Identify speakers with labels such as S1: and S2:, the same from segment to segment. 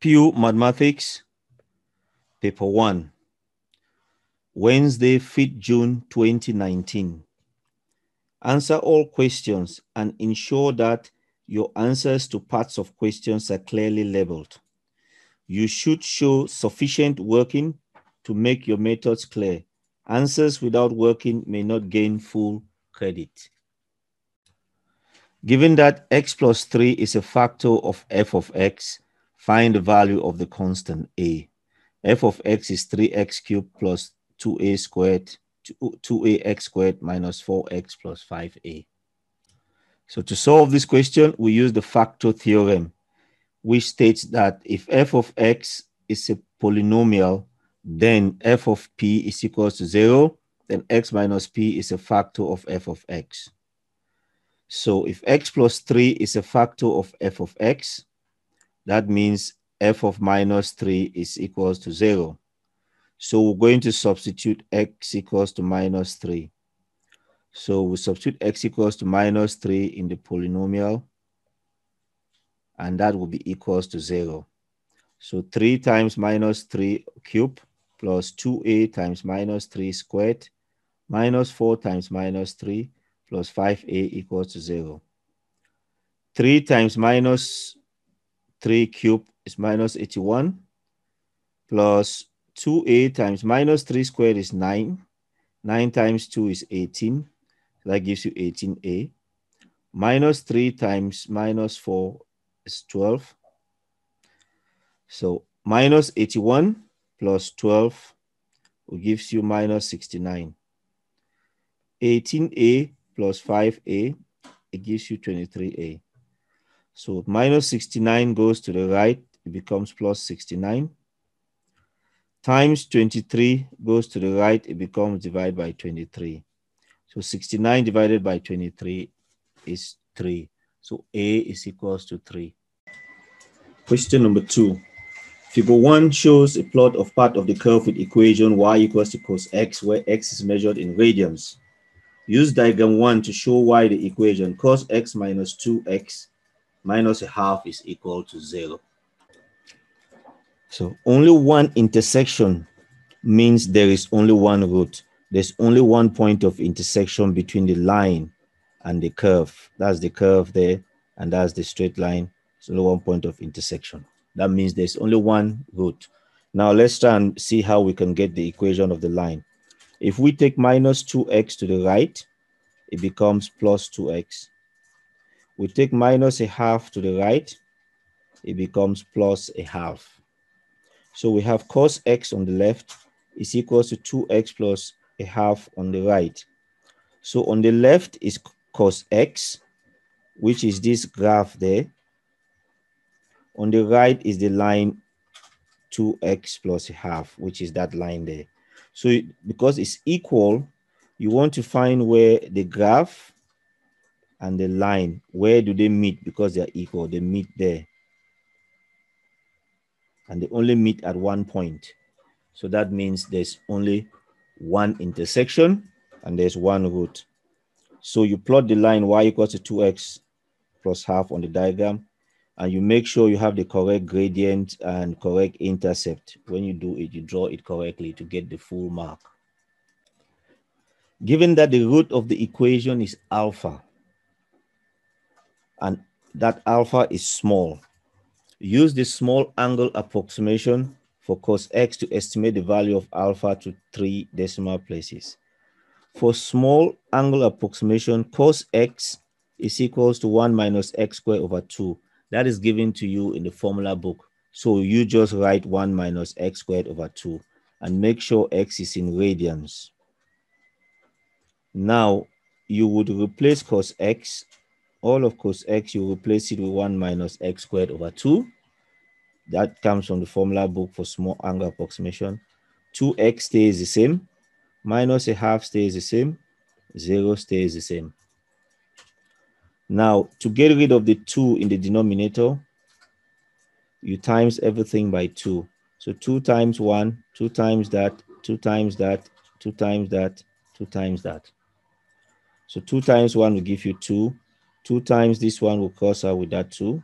S1: Pure Mathematics, Paper 1, Wednesday, 5th June 2019. Answer all questions and ensure that your answers to parts of questions are clearly labeled. You should show sufficient working to make your methods clear. Answers without working may not gain full credit. Given that x plus 3 is a factor of f of x, find the value of the constant a. f of x is 3x cubed plus 2a squared, 2ax squared minus 4x plus 5a. So to solve this question, we use the factor theorem, which states that if f of x is a polynomial, then f of p is equal to 0, then x minus p is a factor of f of x. So if x plus 3 is a factor of f of x, that means f of minus 3 is equals to 0. So we're going to substitute x equals to minus 3. So we substitute x equals to minus 3 in the polynomial, and that will be equals to 0. So 3 times minus 3 cubed plus 2a times minus 3 squared minus 4 times minus 3 plus 5a equals to 0. 3 times minus 3 cubed is minus 81 plus 2a times minus 3 squared is 9. 9 times 2 is 18. That gives you 18a. Minus 3 times minus 4 is 12. So minus 81 plus 12 gives you minus 69. 18a plus 5a, it gives you 23a. So minus 69 goes to the right, it becomes plus 69. Times 23 goes to the right, it becomes divided by 23. So 69 divided by 23 is 3. So A is equals to 3. Question number two. Figure 1 shows a plot of part of the curve with equation y equals to cos x, where x is measured in radians. Use diagram 1 to show why the equation cos x minus 2x minus a half is equal to 0. So only one intersection means there is only one root. There's only one point of intersection between the line and the curve. That's the curve there, and that's the straight line. It's only one point of intersection. That means there's only one root. Now let's try and see how we can get the equation of the line. If we take minus 2x to the right, it becomes plus 2x. We take minus a half to the right, it becomes plus a half. So we have cos x on the left is equals to 2x plus a half on the right. So on the left is cos x, which is this graph there. On the right is the line 2x plus a half, which is that line there. So because it's equal, you want to find where the graph and the line, where do they meet? Because they're equal, they meet there. And they only meet at one point. So that means there's only one intersection and there's one root. So you plot the line y equals to 2x plus half on the diagram and you make sure you have the correct gradient and correct intercept. When you do it, you draw it correctly to get the full mark. Given that the root of the equation is alpha, and that alpha is small, use the small angle approximation for cos x to estimate the value of alpha to three decimal places. For small angle approximation, cos x is equals to 1 minus x squared over 2 that is given to you in the formula book. So you just write 1 minus x squared over 2 and make sure x is in radians. Now you would replace cos x, all of cos x, you replace it with 1 minus x squared over 2. That comes from the formula book for small angle approximation. 2x stays the same, minus a half stays the same, 0 stays the same. Now, to get rid of the 2 in the denominator, you times everything by 2. So 2 times 1, 2 times that, 2 times that, 2 times that, 2 times that. So 2 times 1 will give you 2. 2 times this one will cancel with that 2.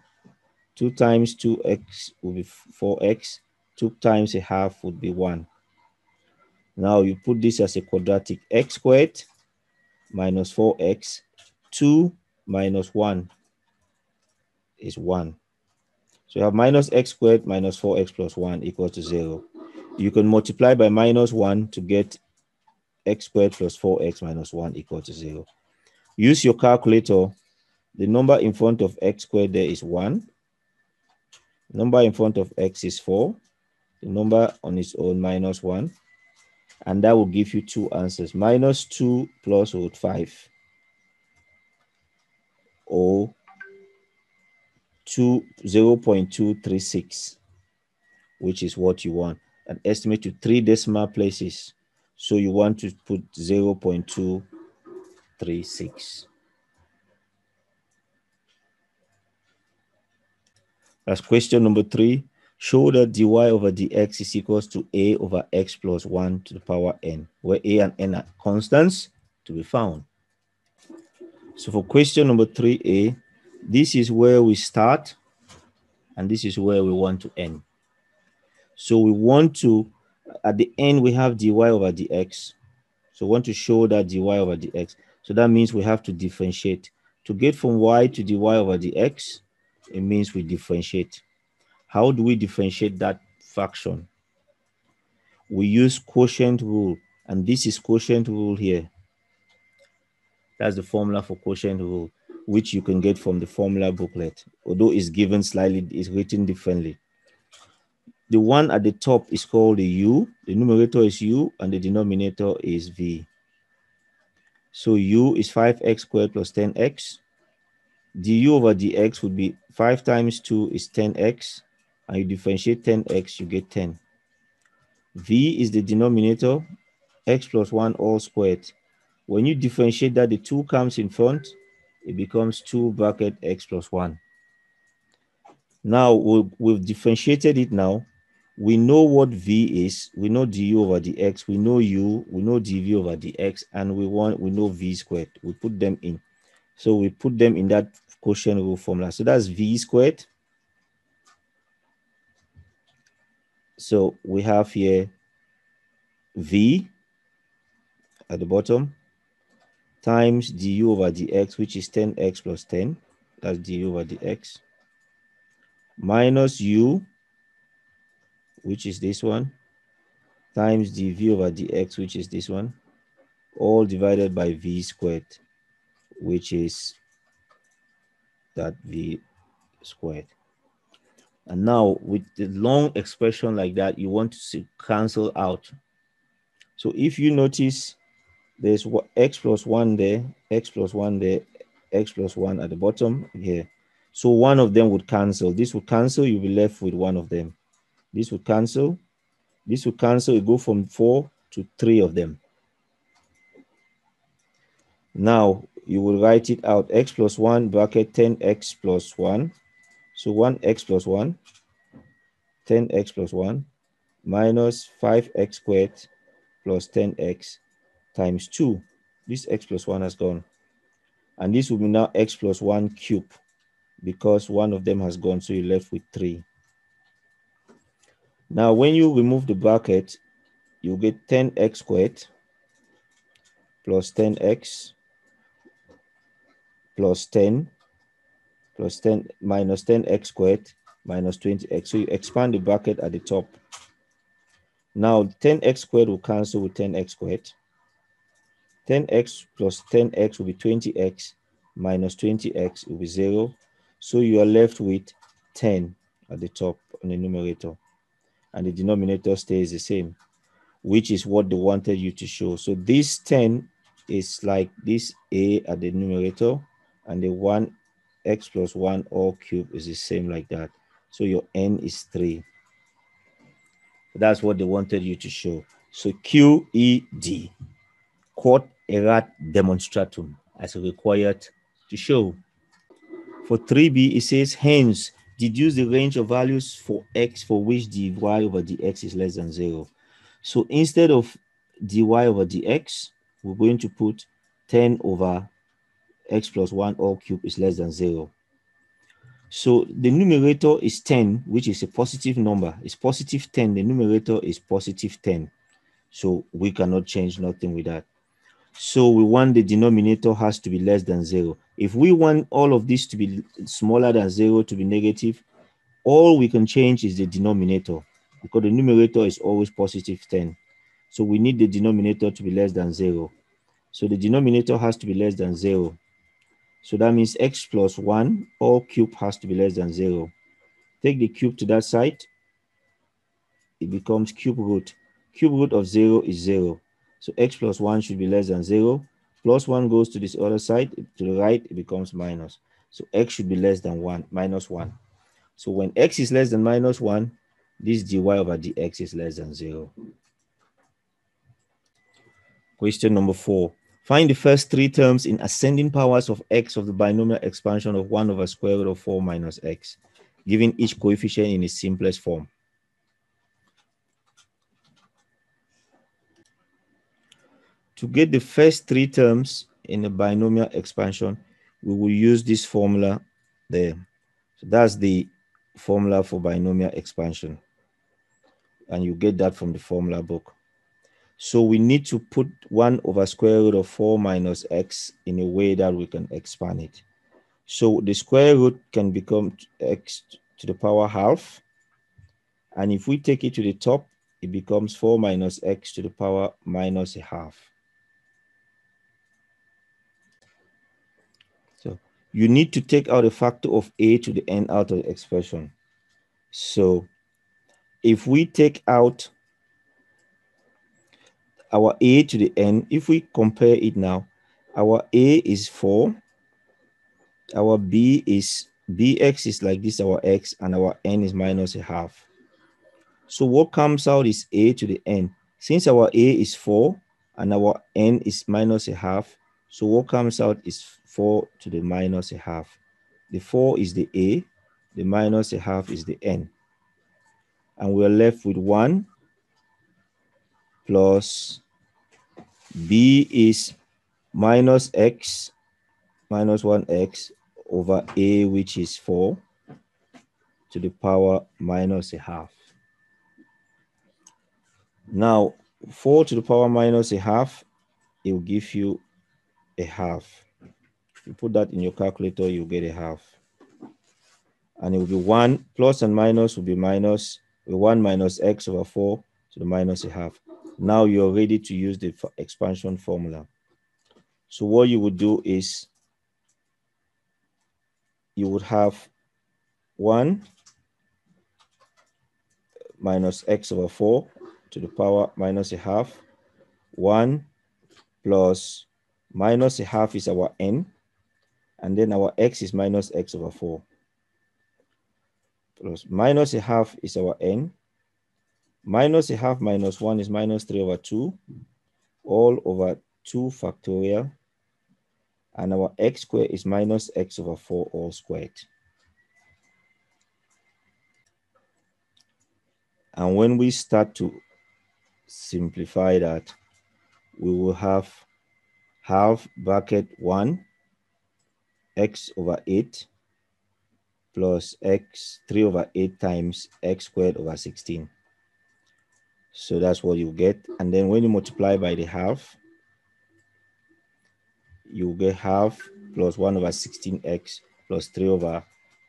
S1: 2 times 2x will be 4x. 2 times a half would be 1. Now you put this as a quadratic x squared minus 4x. 2 minus 1 is 1. So you have minus x squared minus 4x plus 1 equals to 0. You can multiply by minus 1 to get x squared plus 4x minus 1 equal to 0. Use your calculator. The number in front of x squared there is 1. Number in front of x is 4. The number on its own minus 1. And that will give you two answers. Minus 2 plus root 5. Or 2, 0 0.236, which is what you want. An estimate to three decimal places. So you want to put 0 0.236. That's question number three. Show that dy over dx is equals to a over x plus 1 to the power n, where a and n are constants to be found. So for question number 3a, this is where we start, and this is where we want to end. So we want to, at the end, we have dy over dx. So we want to show that dy over dx. So that means we have to differentiate. To get from y to dy over dx, it means we differentiate. How do we differentiate that fraction? We use quotient rule, and this is quotient rule here. That's the formula for quotient rule which you can get from the formula booklet, although it's given slightly, it's written differently. The one at the top is called the u, the numerator is u, and the denominator is v. So u is 5x squared plus 10x. Du over dx would be 5 times 2 is 10x, and you differentiate 10x, you get 10. v is the denominator, x plus 1 all squared. When you differentiate that, the 2 comes in front, it becomes 2 bracket x plus 1. Now we've, we've differentiated it now. We know what v is. We know du over dx. We know u. We know dv over dx. And we want we know v squared. We put them in. So we put them in that quotient rule formula. So that's v squared. So we have here v at the bottom times du over dx, which is 10x plus 10. That's du over dx. Minus u, which is this one, times dv over dx, which is this one, all divided by v squared, which is that v squared. And now with the long expression like that, you want to see, cancel out. So if you notice there's what x plus 1 there, x plus 1 there, x plus 1 at the bottom here. So one of them would cancel. This would cancel, you'll be left with one of them. This would cancel. This would cancel, you go from 4 to 3 of them. Now you will write it out x plus 1 bracket 10x plus 1. So 1x plus 1, 10x plus 1 minus 5x squared plus 10x times 2. This x plus 1 has gone. And this will be now x plus 1 cube because one of them has gone, so you're left with 3. Now, when you remove the bracket, you get 10x squared plus 10x plus 10 plus 10 minus 10x squared minus 20x. So you expand the bracket at the top. Now 10x squared will cancel with 10x squared. 10x plus 10x will be 20x minus 20x will be 0. So you are left with 10 at the top on the numerator. And the denominator stays the same, which is what they wanted you to show. So this 10 is like this a at the numerator, and the 1 x plus 1 all cube is the same like that. So your n is 3. That's what they wanted you to show. So QED, quad erat demonstratum as required to show. For 3b, it says, hence, deduce the range of values for x for which dy over dx is less than 0. So instead of dy over dx, we're going to put 10 over x plus 1 all cube is less than 0. So the numerator is 10, which is a positive number. It's positive 10. The numerator is positive 10. So we cannot change nothing with that. So we want the denominator has to be less than zero. If we want all of this to be smaller than zero to be negative, all we can change is the denominator because the numerator is always positive 10. So we need the denominator to be less than zero. So the denominator has to be less than zero. So that means x plus one, all cube has to be less than zero. Take the cube to that side. It becomes cube root. Cube root of zero is zero. So x plus 1 should be less than 0. Plus 1 goes to this other side. To the right, it becomes minus. So x should be less than 1, minus 1. So when x is less than minus 1, this dy over dx is less than 0. Question number 4. Find the first three terms in ascending powers of x of the binomial expansion of 1 over square root of 4 minus x, giving each coefficient in its simplest form. To get the first three terms in a binomial expansion, we will use this formula there. So that's the formula for binomial expansion. And you get that from the formula book. So we need to put 1 over square root of 4 minus x in a way that we can expand it. So the square root can become x to the power half. And if we take it to the top, it becomes 4 minus x to the power minus a half. So you need to take out a factor of a to the n out of the expression. So if we take out our a to the n, if we compare it now, our a is 4, our b is bx is like this, our x, and our n is minus a half. So what comes out is a to the n. Since our a is 4 and our n is minus a half, so what comes out is 4 to the minus a half. The 4 is the A, the minus a half is the N. And we're left with 1 plus B is minus X, minus 1X over A, which is 4 to the power minus a half. Now, 4 to the power minus a half, it will give you a half. If you put that in your calculator, you get a half. And it will be 1 plus and minus will be minus 1 minus x over 4 to the minus a half. Now you're ready to use the expansion formula. So what you would do is you would have 1 minus x over 4 to the power minus a half. 1 plus minus a half is our n, and then our x is minus x over 4. Plus minus a half is our n. Minus a half minus 1 is minus 3 over 2, all over 2 factorial. And our x squared is minus x over 4 all squared. And when we start to simplify that, we will have half bracket 1 x over 8 plus x 3 over 8 times x squared over 16. So that's what you get. And then when you multiply by the half, you get half plus 1 over 16x plus 3 over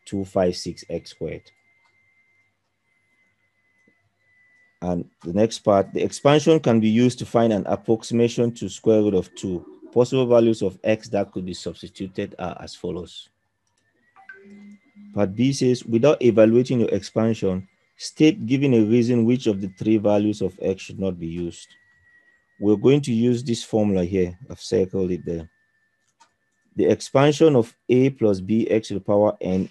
S1: 256x squared. And the next part, the expansion can be used to find an approximation to square root of 2 Possible values of x that could be substituted are as follows. Part B says, without evaluating your expansion, state giving a reason which of the three values of x should not be used. We're going to use this formula here. I've circled it there. The expansion of a plus bx to the power n,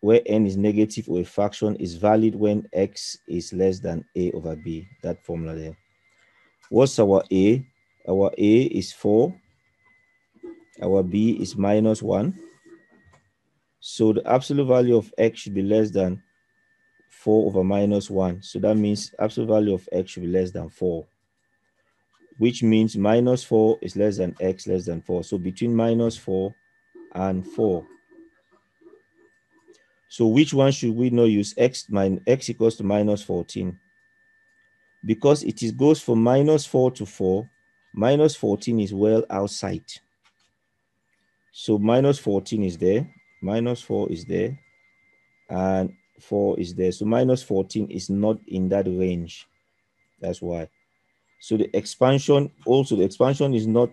S1: where n is negative or a fraction, is valid when x is less than a over b. That formula there. What's our a? Our A is 4. Our B is minus 1. So the absolute value of x should be less than 4 over minus 1. So that means absolute value of x should be less than 4, which means minus 4 is less than x less than 4. So between minus 4 and 4. So which one should we not use? X minus x equals to minus 14. Because it is goes from minus 4 to 4, minus 14 is well outside. So minus 14 is there, minus 4 is there, and 4 is there. So minus 14 is not in that range. That's why. So the expansion, also the expansion is not,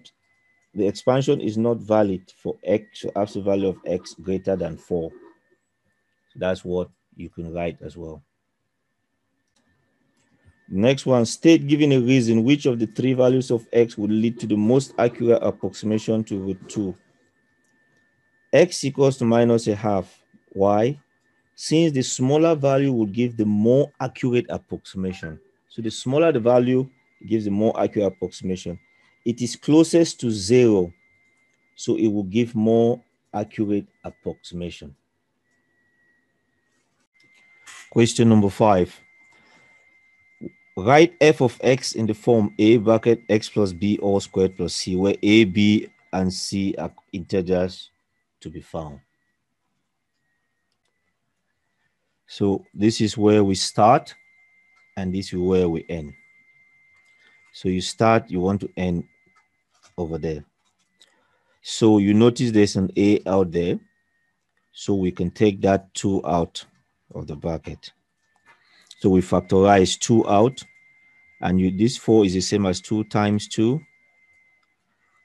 S1: the expansion is not valid for x, so absolute value of x greater than 4. So that's what you can write as well. Next one, state giving a reason which of the three values of x would lead to the most accurate approximation to root 2. x equals to minus a half. Why? Since the smaller value would give the more accurate approximation. So the smaller the value, gives the more accurate approximation. It is closest to zero, so it will give more accurate approximation. Question number five. Write f of x in the form a bracket x plus b all squared plus c, where a, b, and c are integers to be found. So this is where we start, and this is where we end. So you start, you want to end over there. So you notice there's an a out there. So we can take that 2 out of the bracket. So we factorize 2 out, and you, this 4 is the same as 2 times 2.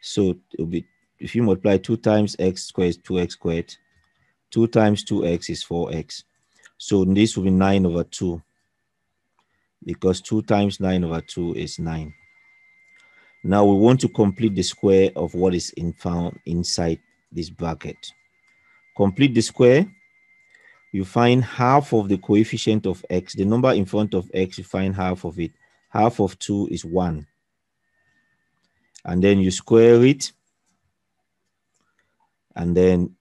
S1: So be if you multiply 2 times x squared is 2x squared, 2 times 2x is 4x. So this will be 9 over 2 because 2 times 9 over 2 is 9. Now we want to complete the square of what is in found inside this bracket. Complete the square you find half of the coefficient of x, the number in front of x, you find half of it. Half of 2 is 1. And then you square it. And then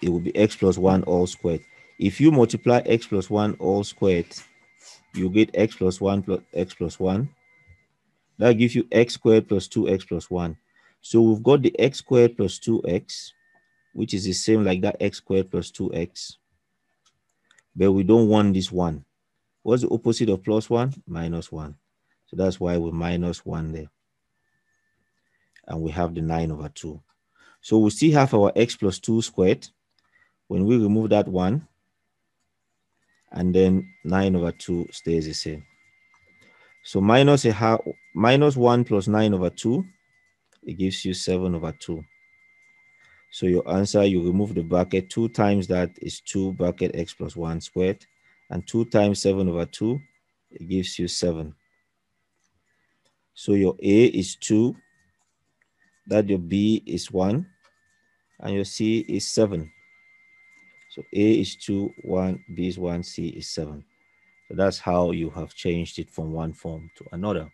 S1: it will be x plus 1 all squared. If you multiply x plus 1 all squared, you get x plus 1 plus x plus 1. That gives you x squared plus 2x plus 1. So we've got the x squared plus 2x which is the same like that x squared plus 2x. But we don't want this 1. What's the opposite of plus 1? Minus 1. So that's why we're minus 1 there. And we have the 9 over 2. So we still have our x plus 2 squared. When we remove that 1, and then 9 over 2 stays the same. So minus a half, minus 1 plus 9 over 2, it gives you 7 over 2. So your answer, you remove the bracket. 2 times that is 2 bracket x plus 1 squared. And 2 times 7 over 2, it gives you 7. So your A is 2. That your B is 1. And your C is 7. So A is 2, 1, B is 1, C is 7. So that's how you have changed it from one form to another.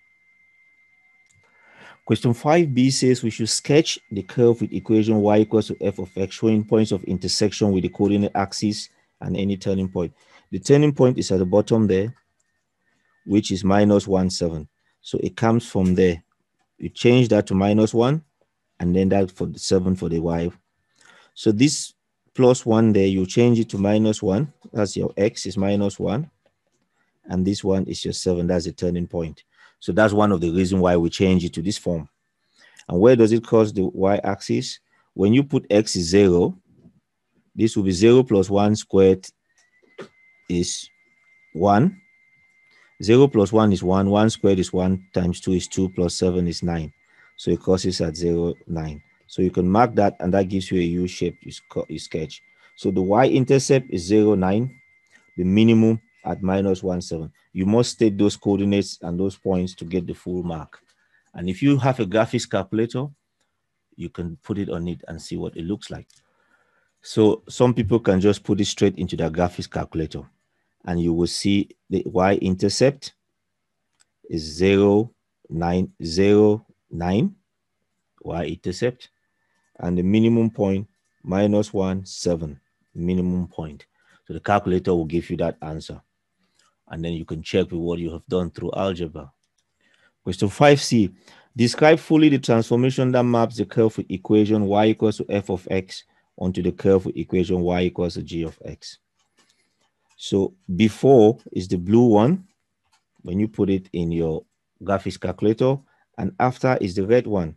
S1: Question 5b says we should sketch the curve with equation y equals to f of x showing points of intersection with the coordinate axis and any turning point. The turning point is at the bottom there, which is minus 1, 7. So it comes from there. You change that to minus 1, and then that for the 7 for the y. So this plus 1 there, you change it to minus 1. That's your x is minus 1. And this one is your 7. That's the turning point. So that's one of the reasons why we change it to this form. And where does it cross the y-axis? When you put x is 0, this will be 0 plus 1 squared is 1. 0 plus 1 is 1. 1 squared is 1 times 2 is 2 plus 7 is 9. So it crosses at 0, 9. So you can mark that and that gives you a U shape you, you sketch. So the y-intercept is 0, 9. The minimum at minus 1, 7. You must state those coordinates and those points to get the full mark. And if you have a graphics calculator, you can put it on it and see what it looks like. So some people can just put it straight into their graphics calculator and you will see the y-intercept is 0, 9, 0, 9 y-intercept and the minimum point minus 1, 7 minimum point. So the calculator will give you that answer and then you can check with what you have done through algebra. Question 5c. Describe fully the transformation that maps the curve equation y equals to f of x, onto the curve equation y equals to g of x. So before is the blue one when you put it in your graphics calculator and after is the red one.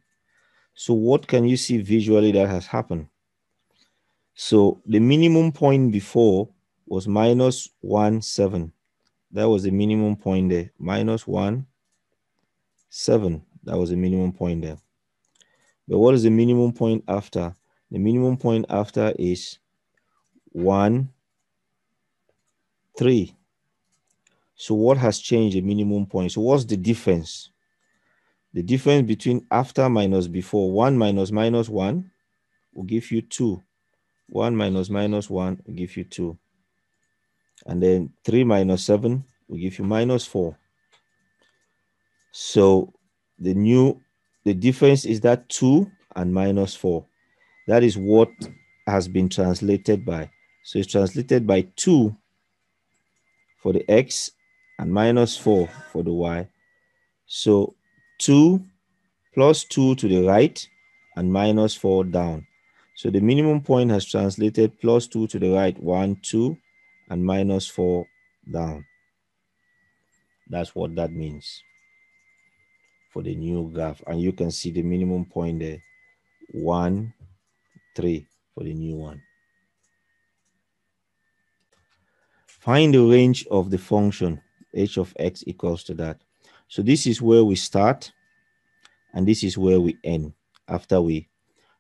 S1: So what can you see visually that has happened? So the minimum point before was minus 1, 7. That was the minimum point there. Minus 1, 7. That was the minimum point there. But what is the minimum point after? The minimum point after is 1, 3. So what has changed the minimum point? So what's the difference? The difference between after minus before 1 minus minus 1 will give you 2. 1 minus minus 1 will give you 2. And then 3 minus 7 will give you minus 4. So the new, the difference is that 2 and minus 4. That is what has been translated by. So it's translated by 2 for the x and minus 4 for the y. So 2 plus 2 to the right and minus 4 down. So the minimum point has translated plus 2 to the right, 1, 2, and minus 4 down. That's what that means for the new graph. And you can see the minimum point there, 1, 3 for the new one. Find the range of the function h of x equals to that. So this is where we start and this is where we end after we.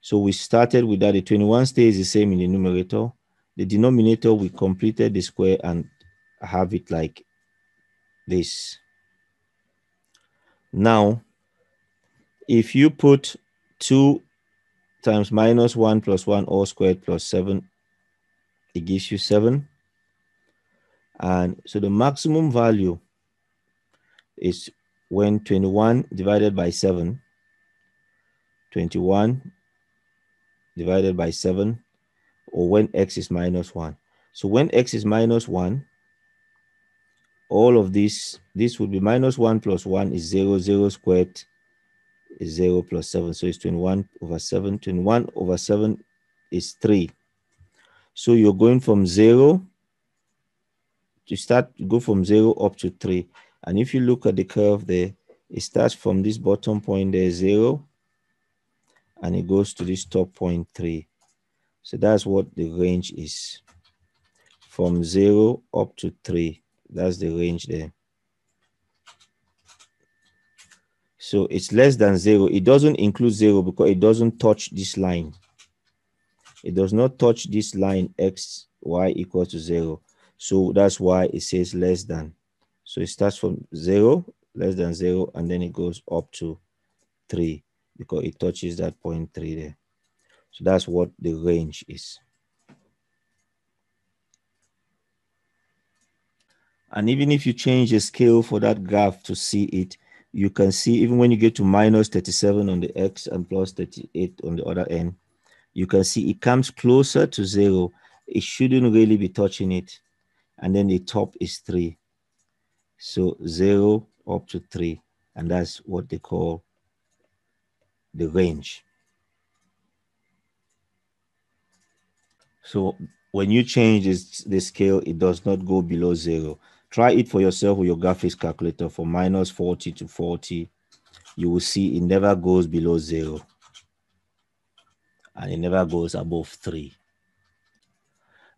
S1: So we started with that. The 21 stays the same in the numerator. The denominator, we completed the square and have it like this. Now, if you put 2 times minus 1 plus 1 all squared plus 7, it gives you 7. And so the maximum value is when 21 divided by 7, 21 divided by 7, or when x is minus 1. So when x is minus 1, all of this, this would be minus 1 plus 1 is 0, 0 squared is 0 plus 7. So it's 21 over 7. 21 over 7 is 3. So you're going from 0 to start, go from 0 up to 3. And if you look at the curve there, it starts from this bottom point there, 0, and it goes to this top point 3. So that's what the range is. From 0 up to 3. That's the range there. So it's less than 0. It doesn't include 0 because it doesn't touch this line. It does not touch this line x, y equals to 0. So that's why it says less than. So it starts from 0, less than 0, and then it goes up to 3 because it touches that point 3 there. So that's what the range is. And even if you change the scale for that graph to see it, you can see even when you get to minus 37 on the x and plus 38 on the other end, you can see it comes closer to zero. It shouldn't really be touching it. And then the top is three. So zero up to three. And that's what they call the range. So when you change this, the scale, it does not go below zero. Try it for yourself with your graphics calculator for minus 40 to 40. You will see it never goes below zero. And it never goes above three.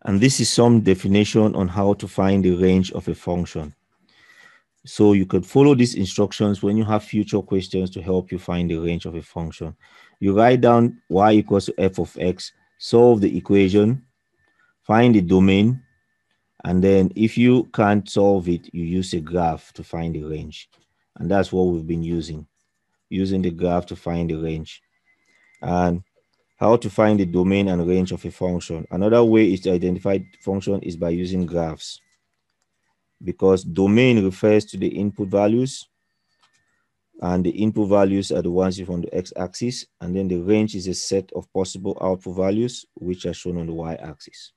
S1: And this is some definition on how to find the range of a function. So you could follow these instructions when you have future questions to help you find the range of a function. You write down y equals to f of x, solve the equation, find the domain, and then if you can't solve it, you use a graph to find the range. And that's what we've been using, using the graph to find the range. And how to find the domain and range of a function. Another way is to identify function is by using graphs. Because domain refers to the input values, and the input values are the ones on the x-axis, and then the range is a set of possible output values, which are shown on the y-axis.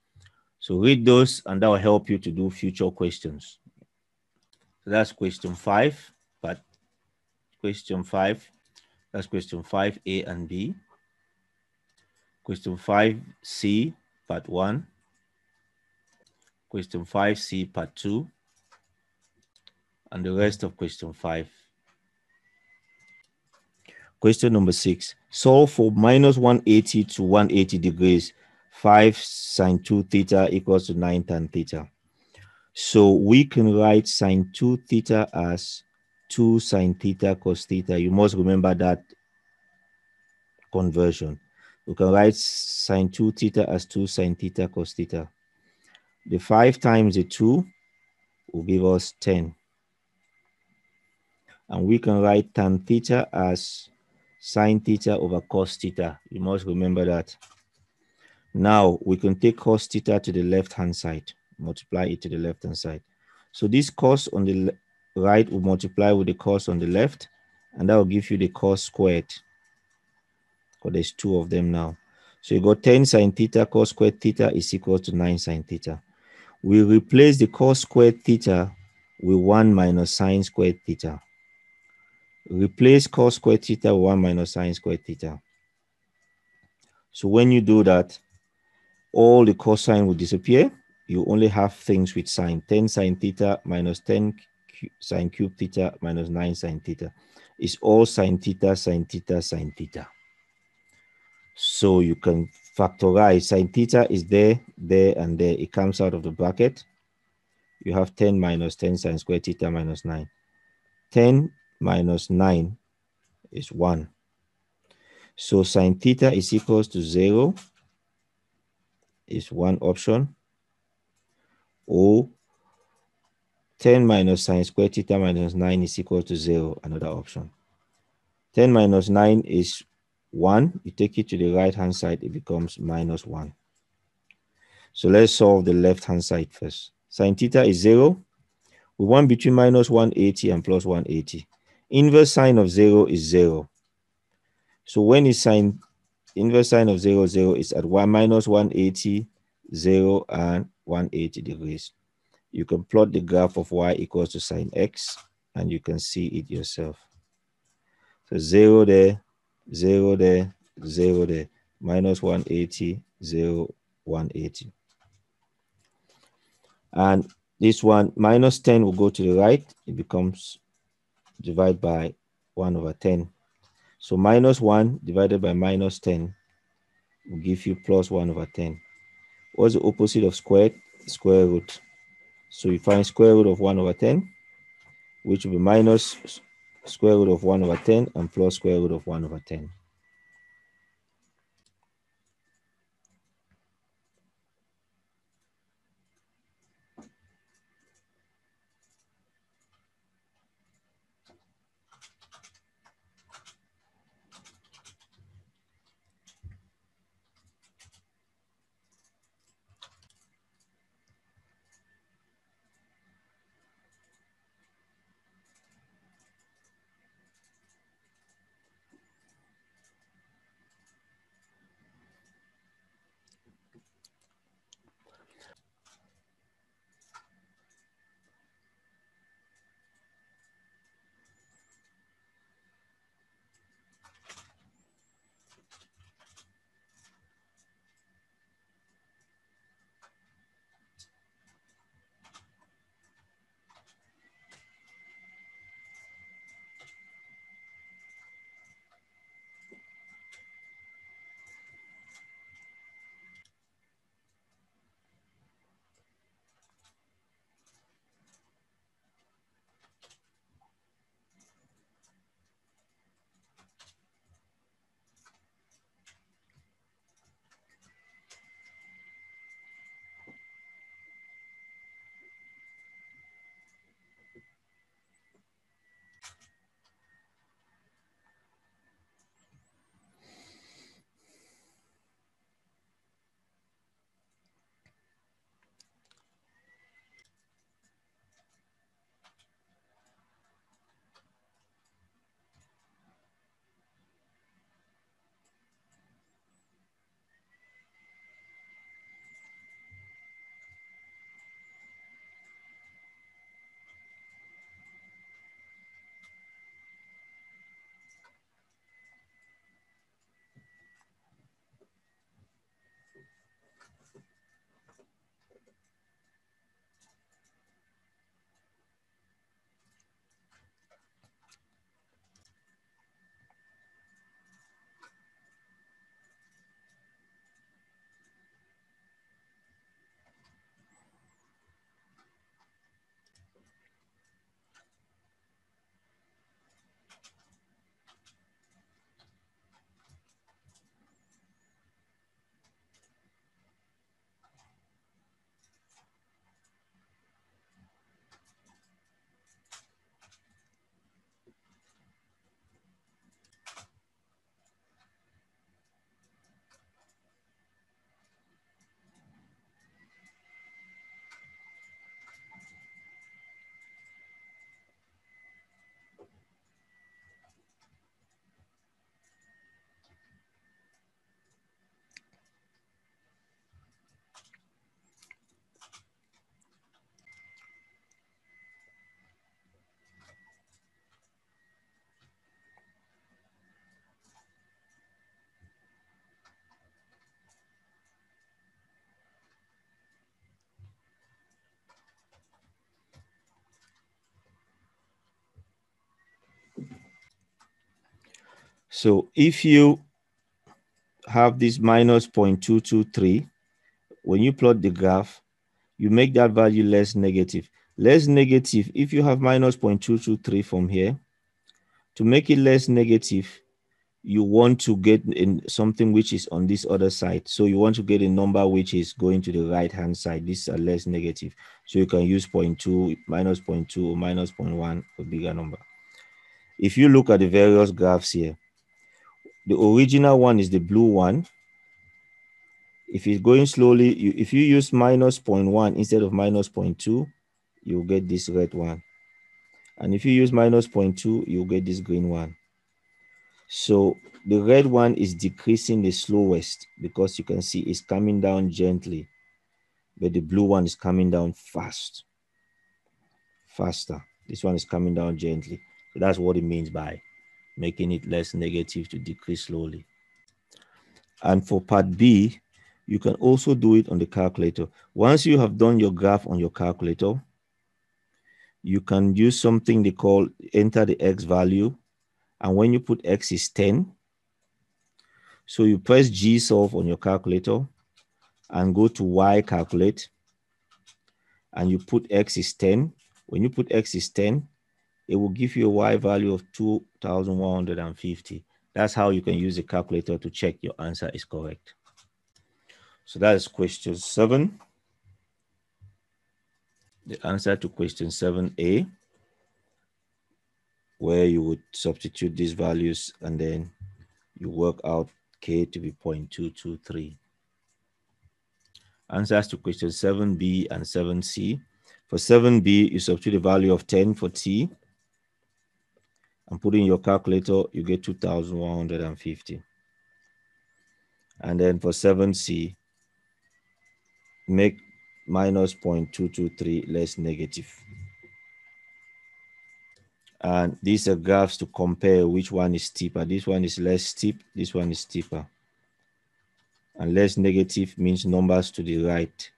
S1: So read those and that will help you to do future questions. So that's question five, but question five, that's question five, A and B. Question 5C, part 1. Question 5C, part 2. And the rest of question 5. Question number 6. Solve for minus 180 to 180 degrees. 5 sine 2 theta equals to 9 tan theta. So we can write sine 2 theta as 2 sine theta cos theta. You must remember that conversion. We can write sine 2 theta as 2 sine theta cos theta. The 5 times the 2 will give us 10. And we can write tan theta as sine theta over cos theta. You must remember that. Now we can take cos theta to the left-hand side, multiply it to the left-hand side. So this cos on the right will multiply with the cos on the left, and that will give you the cos squared because there's two of them now. So you got 10 sine theta cos squared theta is equal to 9 sine theta. We replace the cos squared theta with 1 minus sine squared theta. Replace cos squared theta with 1 minus sine squared theta. So when you do that, all the cosine will disappear. You only have things with sine. 10 sine theta minus 10 sine cube theta minus 9 sine theta. It's all sine theta, sine theta, sine theta. So you can factorize sine theta is there, there, and there. It comes out of the bracket. You have 10 minus 10 sine squared theta minus 9. 10 minus 9 is 1. So sine theta is equals to 0 is one option. Or 10 minus sine squared theta minus 9 is equal to 0, another option. 10 minus 9 is 1, you take it to the right hand side, it becomes minus 1. So let's solve the left hand side first. Sine theta is 0. We want between minus 180 and plus 180. Inverse sine of 0 is 0. So when is sine, inverse sine of 0, 0 is at 1 minus 180, 0, and 180 degrees. You can plot the graph of y equals to sine x, and you can see it yourself. So 0 there, 0 there, 0 there, minus 180, 0, 180. And this one, minus 10 will go to the right. It becomes divided by 1 over 10. So minus 1 divided by minus 10 will give you plus 1 over 10. What's the opposite of squared? Square root. So you find square root of 1 over 10, which will be minus square root of 1 over 10 and plus square root of 1 over 10. So if you have this minus 0.223, when you plot the graph, you make that value less negative. Less negative, if you have minus 0.223 from here, to make it less negative, you want to get in something which is on this other side. So you want to get a number which is going to the right hand side. These are less negative. So you can use 0.2, minus 0.2 or minus 0.1 for bigger number. If you look at the various graphs here, the original one is the blue one. If it's going slowly, you, if you use minus 0.1 instead of minus 0.2, you'll get this red one. And if you use minus 0.2, you'll get this green one. So the red one is decreasing the slowest because you can see it's coming down gently, but the blue one is coming down fast, faster. This one is coming down gently. So that's what it means by making it less negative to decrease slowly. And for part B, you can also do it on the calculator. Once you have done your graph on your calculator, you can use something they call enter the X value and when you put X is 10, so you press G solve on your calculator and go to Y calculate and you put X is 10. When you put X is 10, it will give you a Y value of 2,150. That's how you can use the calculator to check your answer is correct. So that is question seven. The answer to question 7a where you would substitute these values and then you work out k to be 0.223. Answers to question 7b and 7c. For 7b, you substitute the value of 10 for t and put in your calculator, you get 2,150. And then for 7c, make minus 0.223 less negative. And these are graphs to compare which one is steeper. This one is less steep, this one is steeper. And less negative means numbers to the right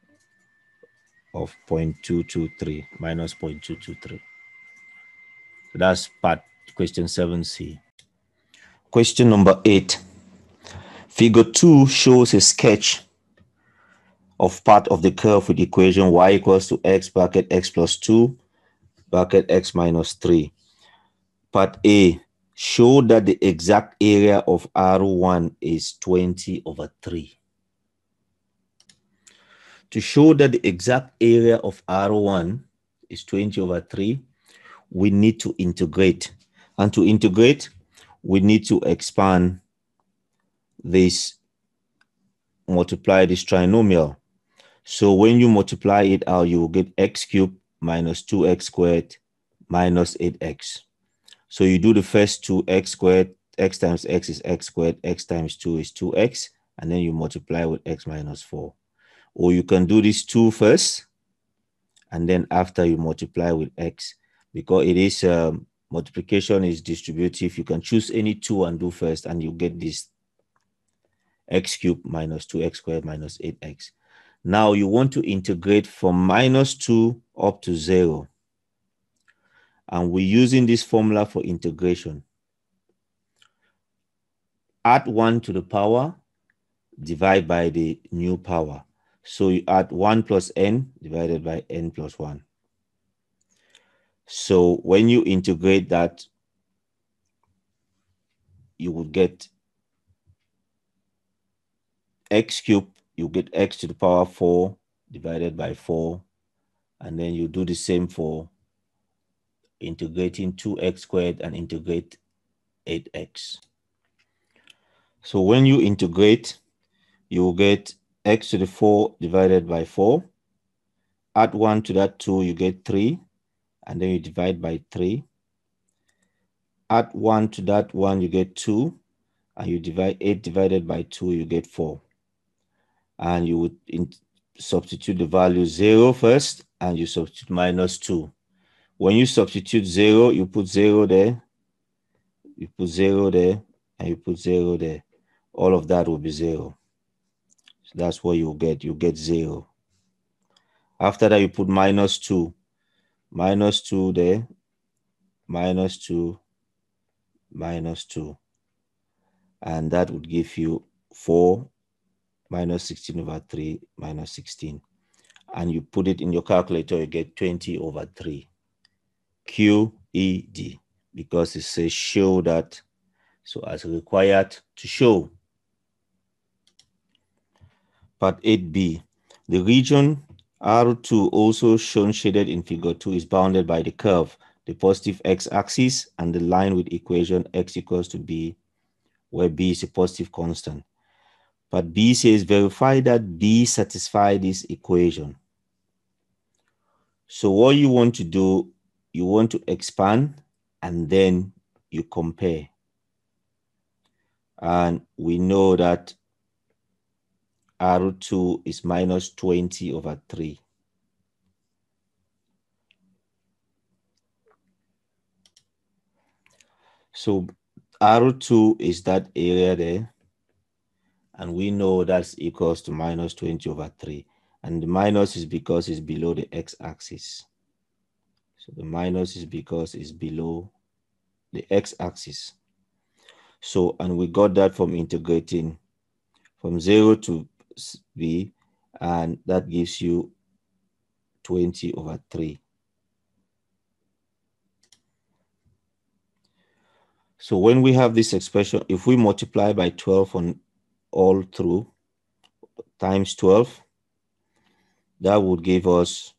S1: of 0.223 minus 0.223. So that's part question 7c. Question number 8. Figure 2 shows a sketch of part of the curve with equation y equals to x bracket x plus 2 bracket x minus 3 Part A, show that the exact area of R1 is 20 over 3. To show that the exact area of R1 is 20 over 3, we need to integrate. And to integrate, we need to expand this, multiply this trinomial. So when you multiply it out, you will get x cubed minus 2x squared minus 8x. So you do the first two x squared, x times x is x squared, x times 2 is 2x, and then you multiply with x minus 4. Or you can do this 2 first, and then after you multiply with x, because it is um, multiplication is distributive, you can choose any 2 and do first, and you get this x cubed minus 2x squared minus 8x. Now you want to integrate from minus 2 up to 0. And we're using this formula for integration. Add 1 to the power, divide by the new power. So you add 1 plus n divided by n plus 1. So when you integrate that, you would get x cubed, you get x to the power 4 divided by 4. And then you do the same for integrating 2x squared and integrate 8x. So when you integrate, you will get x to the 4 divided by 4. Add 1 to that 2, you get 3. And then you divide by 3. Add 1 to that 1, you get 2. And you divide 8 divided by 2, you get 4. And you would substitute the value zero first, and you substitute minus 2. When you substitute zero, you put zero there, you put zero there, and you put zero there. All of that will be zero. So that's what you get. You get zero. After that, you put minus two, minus two there, minus two, minus two. And that would give you 4 minus 16 over 3 minus 16. And you put it in your calculator, you get 20 over 3. QED, because it says show that. So as required to show. Part 8b, the region R2 also shown shaded in figure 2 is bounded by the curve, the positive x-axis, and the line with equation x equals to b, where b is a positive constant. But b says verify that b satisfy this equation. So what you want to do, you want to expand and then you compare. And we know that R2 is minus 20 over 3. So R2 is that area there. And we know that's equals to minus 20 over 3. And the minus is because it's below the x-axis. So the minus is because it's below the x-axis. So, and we got that from integrating from 0 to b, and that gives you 20 over 3. So when we have this expression, if we multiply by 12 on all through times 12, that would give us,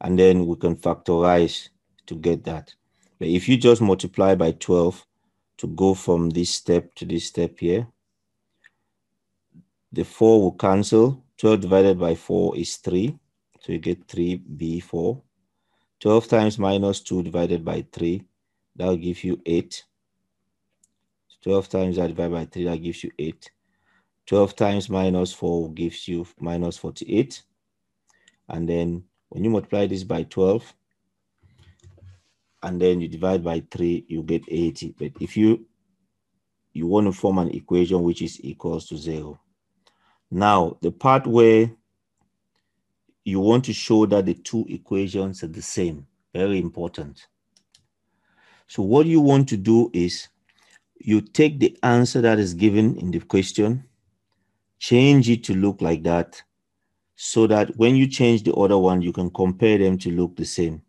S1: and then we can factorize to get that. But if you just multiply by 12 to go from this step to this step here, the 4 will cancel. 12 divided by 4 is 3. So you get 3b4. 12 times minus 2 divided by 3, that will give you 8. 12 times that divided by 3, that gives you 8. 12 times minus 4 gives you minus 48. And then when you multiply this by 12, and then you divide by 3, you get 80. But if you you want to form an equation which is equals to 0, now, the part where you want to show that the two equations are the same, very important. So what you want to do is you take the answer that is given in the question, change it to look like that, so that when you change the other one, you can compare them to look the same.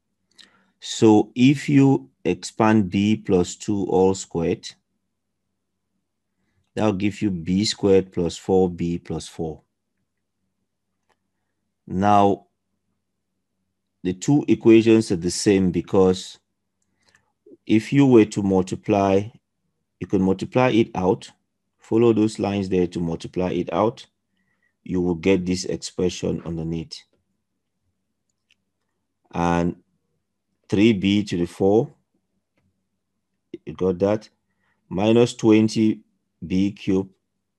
S1: So if you expand b plus 2 all squared, That'll give you b squared plus 4b plus 4. Now, the two equations are the same because if you were to multiply, you can multiply it out, follow those lines there to multiply it out, you will get this expression underneath. And 3b to the 4, you got that, minus 20 b cube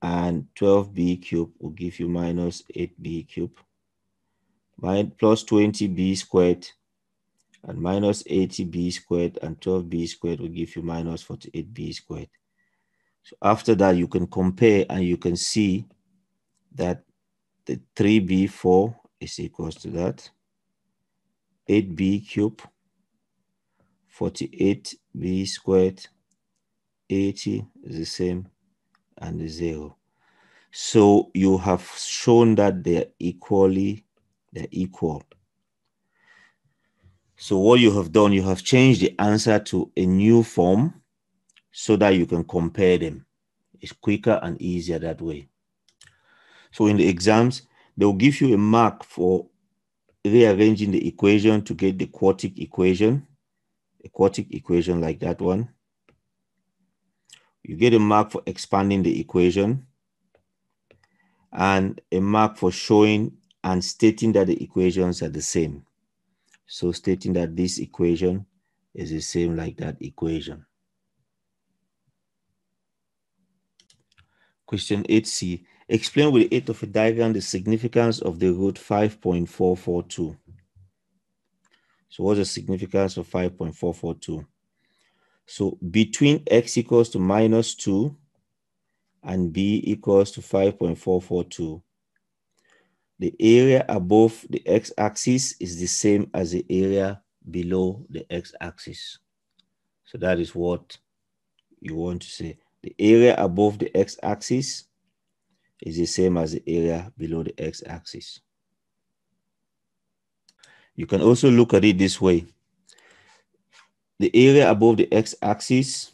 S1: and 12b cube will give you minus 8b cube. Plus 20b squared and minus 80b squared and 12b squared will give you minus 48b squared. So after that, you can compare and you can see that the 3b4 is equals to that. 8b cube, 48b squared, 80 is the same and zero. So you have shown that they're equally, they're equal. So what you have done, you have changed the answer to a new form so that you can compare them. It's quicker and easier that way. So in the exams, they'll give you a mark for rearranging the equation to get the quartic equation, a quartic equation like that one. You get a mark for expanding the equation and a mark for showing and stating that the equations are the same. So stating that this equation is the same like that equation. Question 8c. Explain with the aid of a diagram the significance of the root 5.442. So what's the significance of 5.442? So between x equals to minus 2 and b equals to 5.442, the area above the x-axis is the same as the area below the x-axis. So that is what you want to say. the area above the x-axis is the same as the area below the x-axis. You can also look at it this way. The area above the x-axis,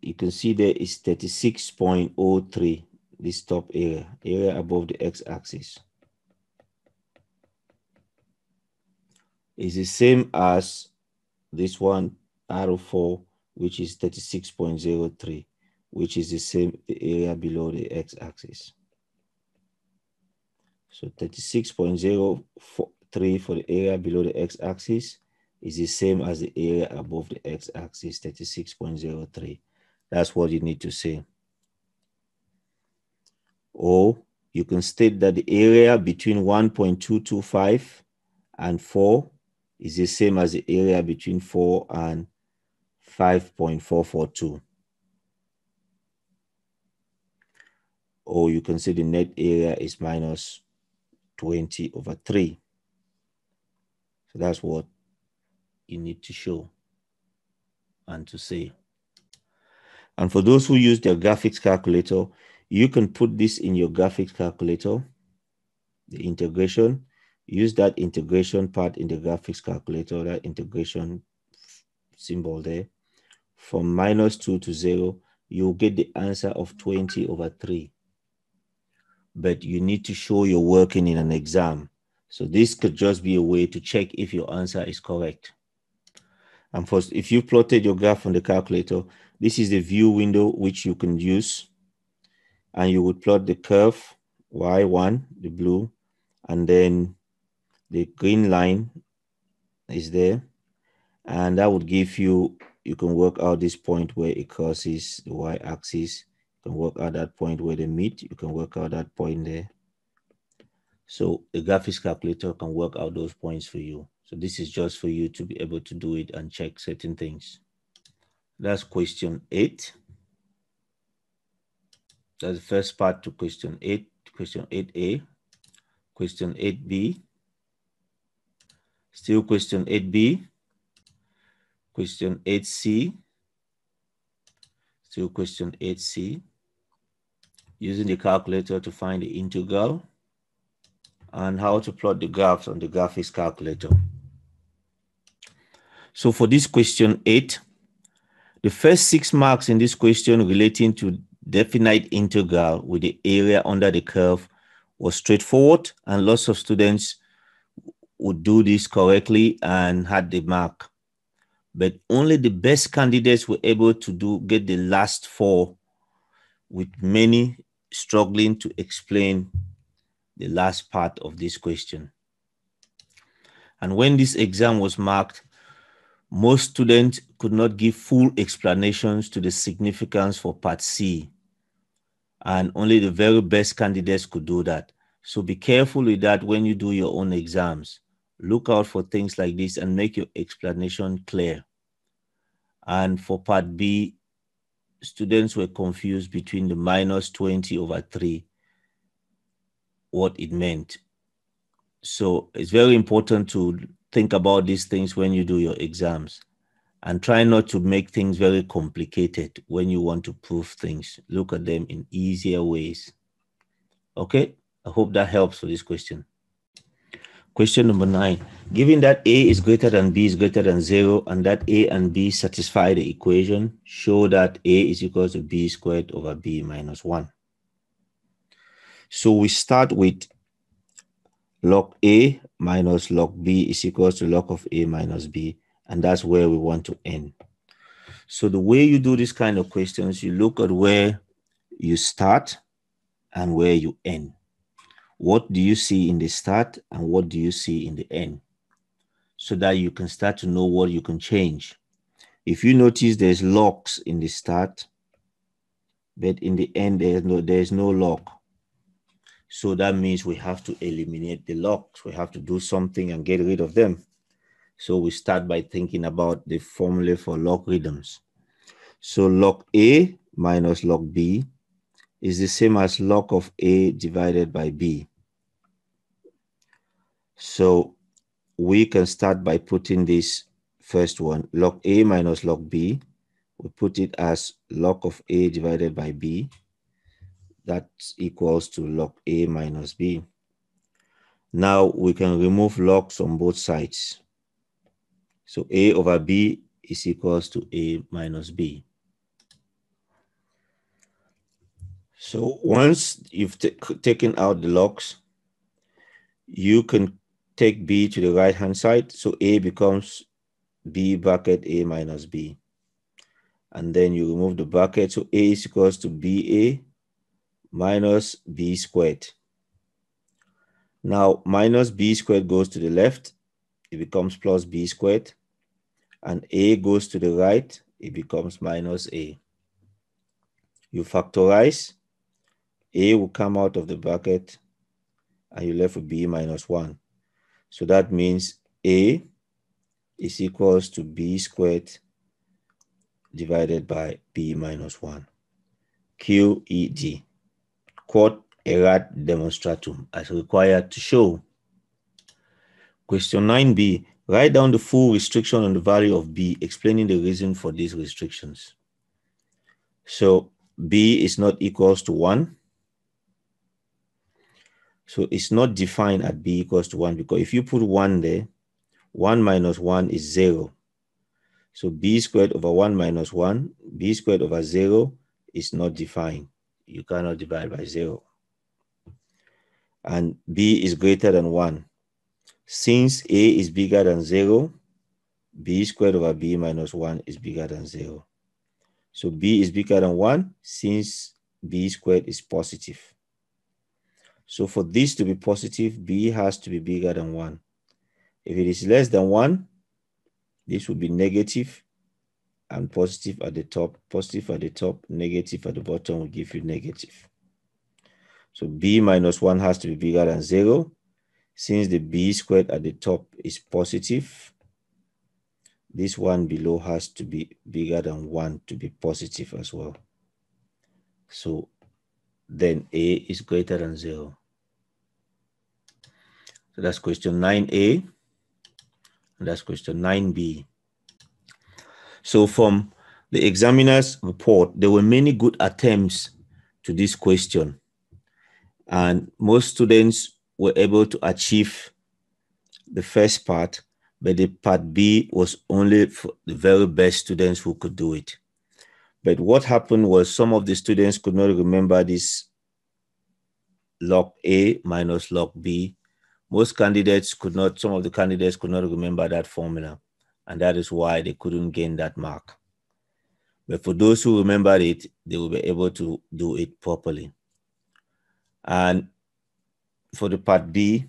S1: you can see there is 36.03, this top area, area above the x-axis. Is the same as this one, arrow 4, which is 36.03, which is the same the area below the x-axis. So oh 36.03 for the area below the x-axis is the same as the area above the x-axis, 36.03. That's what you need to say. Or you can state that the area between 1.225 and 4 is the same as the area between 4 and 5.442. Or you can say the net area is minus 20 over 3. So that's what you need to show and to say. And for those who use their graphics calculator, you can put this in your graphics calculator, the integration, use that integration part in the graphics calculator, that integration symbol there. From minus 2 to 0, you'll get the answer of 20 over 3 but you need to show you're working in an exam. So this could just be a way to check if your answer is correct. And first, if you plotted your graph on the calculator, this is the view window which you can use. And you would plot the curve Y1, the blue, and then the green line is there. And that would give you, you can work out this point where it crosses the Y-axis you can work out that point where they meet. You can work out that point there. So the graphics calculator can work out those points for you. So this is just for you to be able to do it and check certain things. That's question eight. That's the first part to question eight, question 8a, question 8b, still question 8b, question 8c, still question 8c, using the calculator to find the integral and how to plot the graphs on the graphics calculator. So for this question eight, the first six marks in this question relating to definite integral with the area under the curve was straightforward and lots of students would do this correctly and had the mark. But only the best candidates were able to do get the last four with many struggling to explain the last part of this question. And when this exam was marked, most students could not give full explanations to the significance for part C. And only the very best candidates could do that. So be careful with that when you do your own exams. Look out for things like this and make your explanation clear. And for part B, students were confused between the minus 20 over 3, what it meant. So it's very important to think about these things when you do your exams and try not to make things very complicated when you want to prove things. Look at them in easier ways. Okay, I hope that helps for this question. Question number nine, given that A is greater than B is greater than zero and that A and B satisfy the equation, show that A is equal to B squared over B minus one. So we start with log A minus log B is equal to log of A minus B, and that's where we want to end. So the way you do this kind of questions, you look at where you start and where you end. What do you see in the start and what do you see in the end? So that you can start to know what you can change. If you notice there's logs in the start but in the end there's no there's no log so that means we have to eliminate the logs. We have to do something and get rid of them. So we start by thinking about the formula for logarithms so log a minus log b is the same as log of a divided by b. So we can start by putting this first one, log A minus log B. We put it as log of A divided by B. That equals to log A minus B. Now we can remove logs on both sides. So A over B is equals to A minus B. So once you've taken out the logs, you can take B to the right hand side. So A becomes B bracket A minus B. And then you remove the bracket. So A is equals to BA minus B squared. Now minus B squared goes to the left. It becomes plus B squared. And A goes to the right. It becomes minus A. You factorize. A will come out of the bracket and you left with B minus 1. So that means A is equals to B squared divided by B minus 1. QED, quod erat demonstratum, as required to show. Question 9b, write down the full restriction on the value of B, explaining the reason for these restrictions. So B is not equals to 1. So it's not defined at b equals to 1 because if you put 1 there, 1 minus 1 is 0. So b squared over 1 minus 1, b squared over 0 is not defined. You cannot divide by 0. And b is greater than 1. Since a is bigger than 0, b squared over b minus 1 is bigger than 0. So b is bigger than 1 since b squared is positive. So for this to be positive, B has to be bigger than 1. If it is less than 1, this will be negative and positive at the top, positive at the top, negative at the bottom will give you negative. So B minus 1 has to be bigger than 0. Since the B squared at the top is positive, this one below has to be bigger than 1 to be positive as well. So then A is greater than 0. So that's question 9A. And that's question 9B. So from the examiner's report, there were many good attempts to this question. And most students were able to achieve the first part, but the part B was only for the very best students who could do it. But what happened was some of the students could not remember this log A minus log B most candidates could not, some of the candidates could not remember that formula. And that is why they couldn't gain that mark. But for those who remembered it, they will be able to do it properly. And for the part B,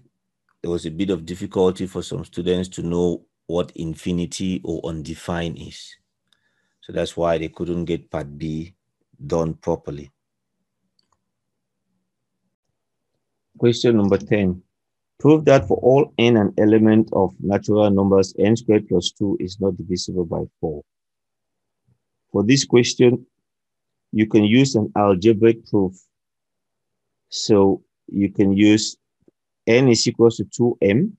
S1: there was a bit of difficulty for some students to know what infinity or undefined is. So that's why they couldn't get part B done properly. Question number 10. Prove that for all n an element of natural numbers, n squared plus 2 is not divisible by 4. For this question, you can use an algebraic proof. So you can use n is equal to 2m.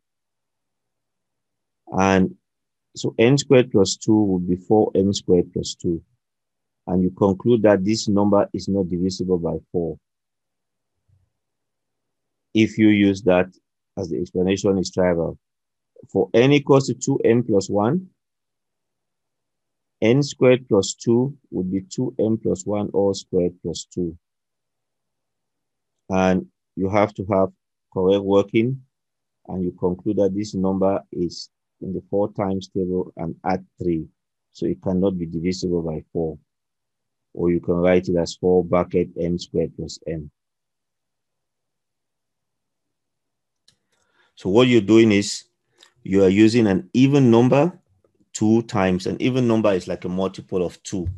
S1: And so n squared plus 2 would be 4m squared plus 2. And you conclude that this number is not divisible by 4. If you use that as the explanation is trivial. For n equals to 2n plus 1, n squared plus 2 would be 2n plus 1 all squared plus 2. And you have to have correct working, and you conclude that this number is in the 4 times table and add 3. So it cannot be divisible by 4. Or you can write it as 4 bracket n squared plus n. So what you're doing is you are using an even number two times. An even number is like a multiple of two.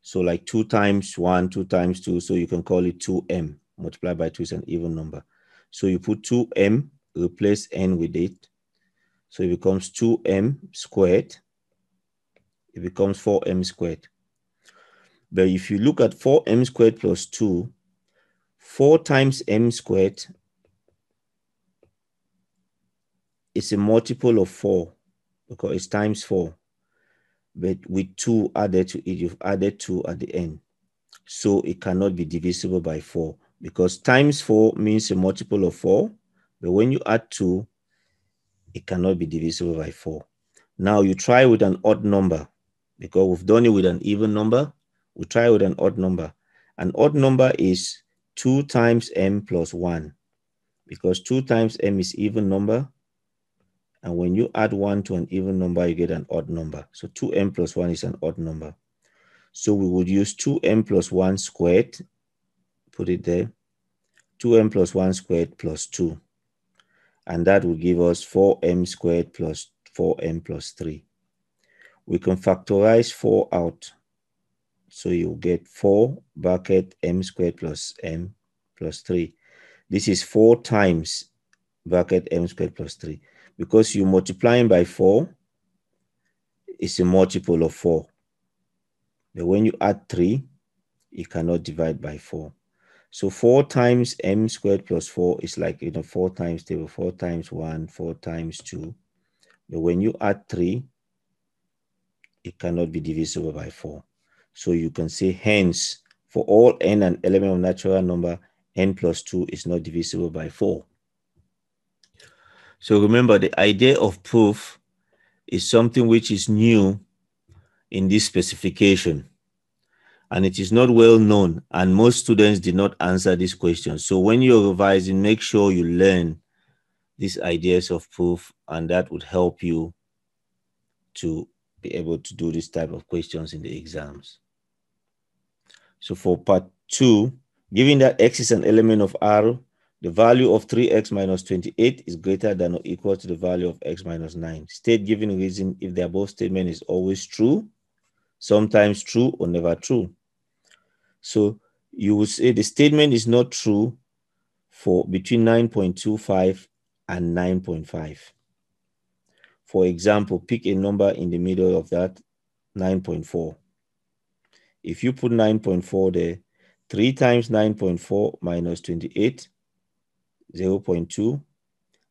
S1: So like two times one, two times two. So you can call it 2m. Multiplied by two is an even number. So you put 2m, replace n with it. So it becomes 2m squared. It becomes 4m squared. But if you look at 4m squared plus 2, 4 times m squared it's a multiple of 4 because it's times 4. but with 2 added to it, you've added 2 at the end. So it cannot be divisible by 4 because times 4 means a multiple of 4. But when you add 2, it cannot be divisible by 4. Now you try with an odd number because we've done it with an even number. We try with an odd number. An odd number is 2 times m plus 1 because 2 times m is even number. And when you add 1 to an even number, you get an odd number. So 2m plus 1 is an odd number. So we would use 2m plus 1 squared, put it there, 2m plus 1 squared plus 2. And that will give us 4m squared plus 4m plus 3. We can factorize 4 out. So you get 4 bracket m squared plus m plus 3. This is 4 times bracket m squared plus 3. Because you're multiplying by 4, it's a multiple of 4. But when you add 3, you cannot divide by 4. So 4 times m squared plus 4 is like, you know, 4 times table, 4 times 1, 4 times 2. But when you add 3, it cannot be divisible by 4. So you can say hence for all n an element of natural number, n plus 2 is not divisible by 4. So remember the idea of proof is something which is new in this specification. And it is not well known, and most students did not answer this question. So when you're revising, make sure you learn these ideas of proof, and that would help you to be able to do this type of questions in the exams. So for part two, given that x is an element of R, the value of 3x minus 28 is greater than or equal to the value of x minus 9. State given reason if the above statement is always true, sometimes true, or never true. So you would say the statement is not true for between 9.25 and 9.5. For example, pick a number in the middle of that 9.4. If you put 9.4 there, 3 times 9.4 minus 28, 0 0.2.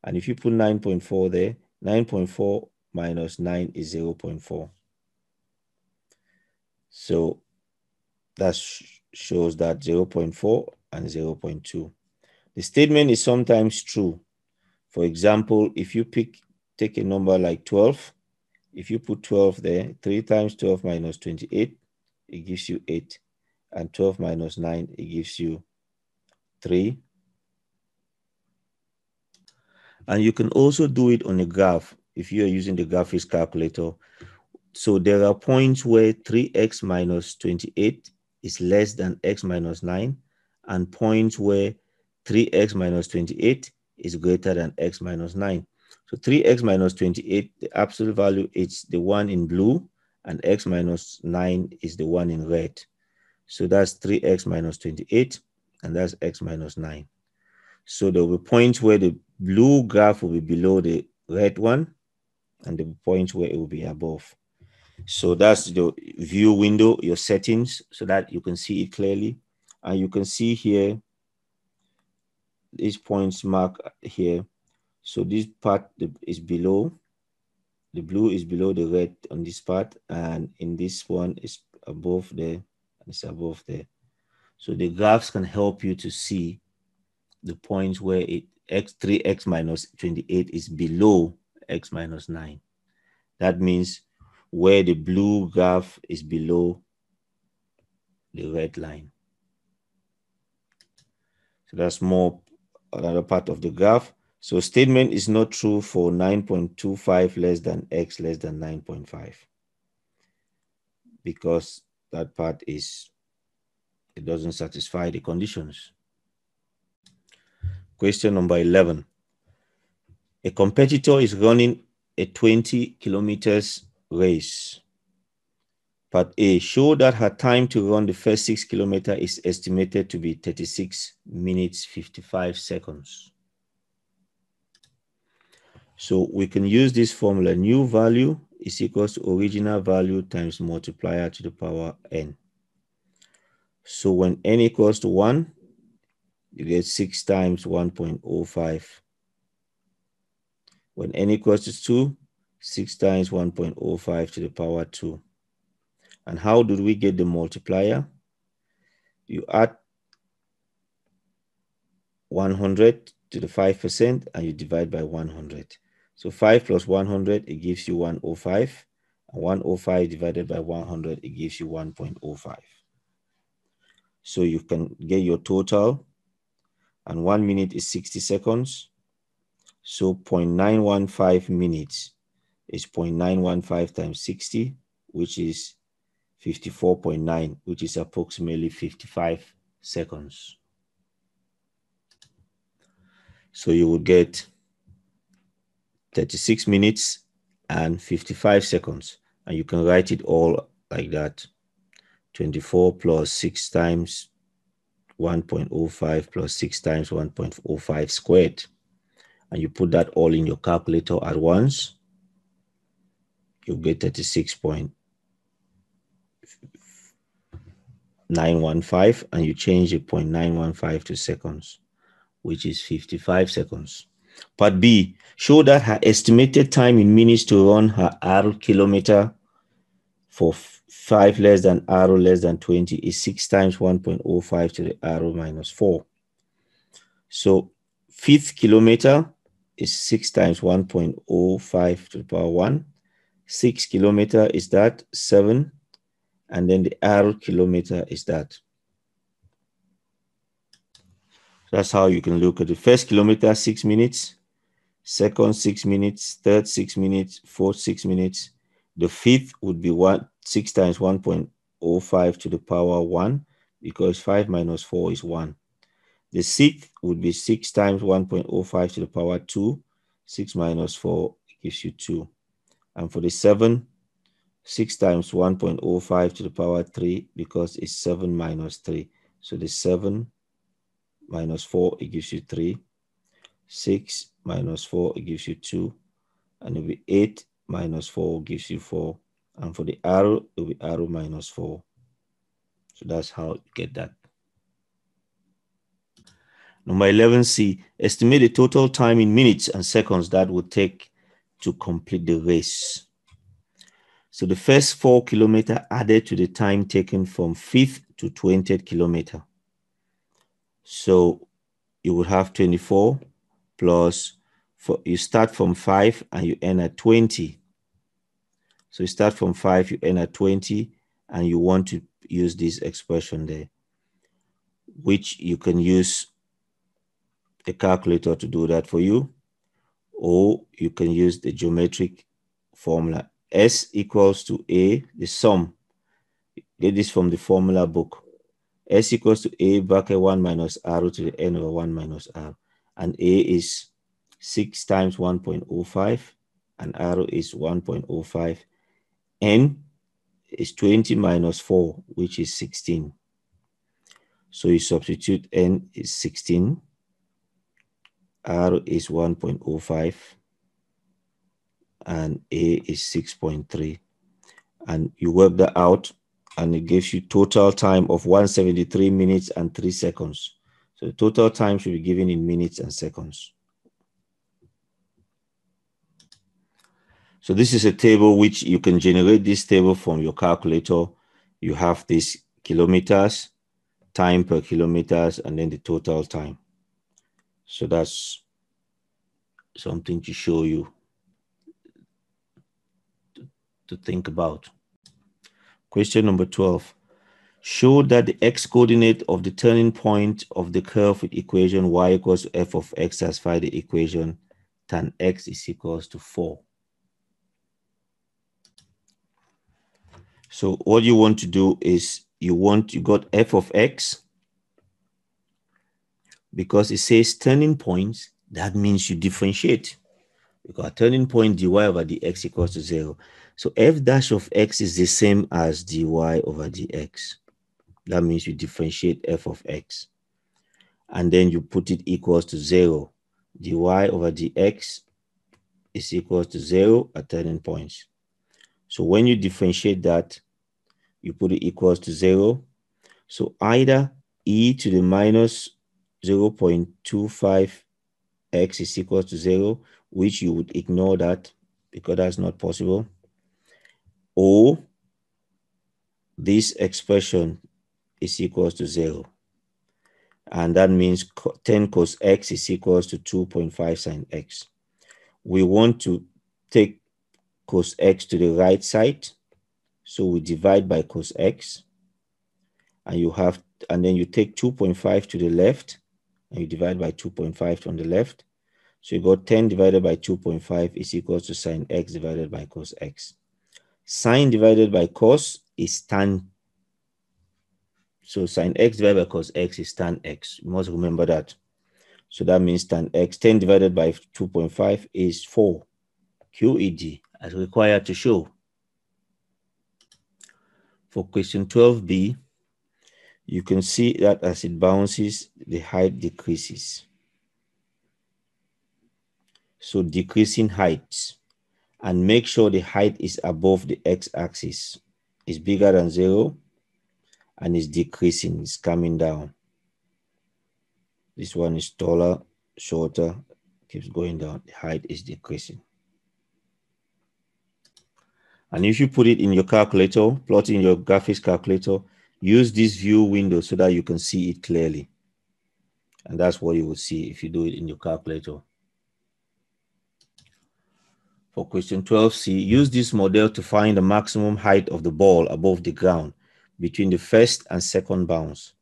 S1: And if you put 9.4 there, 9.4 minus 9 is 0 0.4. So that shows that 0 0.4 and 0 0.2. The statement is sometimes true. For example, if you pick take a number like 12. If you put 12 there, 3 times 12 minus 28, it gives you 8. And 12 minus 9, it gives you 3. And you can also do it on a graph if you are using the graphics calculator. So there are points where 3x minus 28 is less than x minus 9, and points where 3x minus 28 is greater than x minus 9. So 3x minus 28, the absolute value is the one in blue, and x minus 9 is the one in red. So that's 3x minus 28, and that's x minus 9. So there will be points where the blue graph will be below the red one, and the point where it will be above. So that's the view window, your settings, so that you can see it clearly. And you can see here, these points marked here so this part is below, the blue is below the red on this part, and in this one is above there, it's above there. So the graphs can help you to see the points where it x3, x minus 28 is below x minus 9. That means where the blue graph is below the red line. So that's more another part of the graph. So statement is not true for 9.25 less than x less than 9.5 because that part is, it doesn't satisfy the conditions. Question number 11. A competitor is running a 20 kilometers race. Part A, show that her time to run the first six kilometers is estimated to be 36 minutes 55 seconds. So we can use this formula. New value is equals to original value times multiplier to the power n. So when n equals to 1, you get 6 times 1.05. When n equals to 2, 6 times 1.05 to the power 2. And how did we get the multiplier? You add 100 to the 5% and you divide by 100. So 5 plus 100, it gives you 105. And 105 divided by 100, it gives you 1.05. So you can get your total. And one minute is 60 seconds. So 0.915 minutes is 0.915 times 60, which is 54.9, which is approximately 55 seconds. So you would get 36 minutes and 55 seconds. And you can write it all like that. 24 plus 6 times 1.05 plus 6 times 1.05 squared. And you put that all in your calculator at once. You get 36.915 and you change the 0.915 to seconds which is 55 seconds. Part B, show that her estimated time in minutes to run her R kilometer for 5 less than R less than 20 is 6 times 1.05 to the R minus 4. So fifth kilometer is 6 times 1.05 to the power 1. 6 kilometer is that, 7. And then the R kilometer is that. That's how you can look at the first kilometer, six minutes, second, six minutes, third, six minutes, fourth, six minutes. The fifth would be one six times 1.05 to the power one because five minus four is one. The sixth would be six times 1.05 to the power two. Six minus four gives you two. And for the seven, six times 1.05 to the power three because it's seven minus three. So the seven minus 4, it gives you 3. 6 minus 4, it gives you 2. And it'll be 8 minus 4 gives you 4. And for the arrow, it'll be arrow minus 4. So that's how you get that. Number 11C, estimate the total time in minutes and seconds that would take to complete the race. So the first four kilometer added to the time taken from fifth to 20th kilometer. So you would have 24 plus, for, you start from 5 and you end at 20. So you start from 5, you end at 20, and you want to use this expression there, which you can use a calculator to do that for you, or you can use the geometric formula. S equals to A, the sum. Get this from the formula book. S equals to A bracket 1 minus R to the N over 1 minus R. And A is 6 times 1.05 and R is 1.05. N is 20 minus 4, which is 16. So you substitute N is 16. R is 1.05 and A is 6.3. And you work that out and it gives you total time of 173 minutes and 3 seconds. So the total time should be given in minutes and seconds. So this is a table which you can generate this table from your calculator. You have these kilometers, time per kilometers, and then the total time. So that's something to show you to, to think about. Question number 12. Show that the x-coordinate of the turning point of the curve with equation y equals f of x satisfy the equation tan x is equals to 4. So what you want to do is you want, you got f of x, because it says turning points, that means you differentiate. Because a turning point dy over dx equals to 0. So f dash of x is the same as dy over dx. That means you differentiate f of x. And then you put it equals to 0. dy over dx is equals to 0 at turning points. So when you differentiate that, you put it equals to 0. So either e to the minus 0.25 x is equal to 0, which you would ignore that because that's not possible or this expression is equals to 0. And that means 10 cos x is equals to 2.5 sine x. We want to take cos x to the right side. So we divide by cos x. And you have, and then you take 2.5 to the left, and you divide by 2.5 on the left. So you got 10 divided by 2.5 is equal to sine x divided by cos x. Sine divided by cos is tan. So sine x divided by cos x is tan x. You must remember that. So that means tan x. 10 divided by 2.5 is 4. QED as required to show. For question 12b, you can see that as it bounces, the height decreases. So decreasing heights and make sure the height is above the x-axis. Is bigger than zero and is decreasing, it's coming down. This one is taller, shorter, keeps going down. The height is decreasing. And if you put it in your calculator, plot in your graphics calculator, use this view window so that you can see it clearly. And that's what you will see if you do it in your calculator. For question 12c, use this model to find the maximum height of the ball above the ground between the first and second bounce.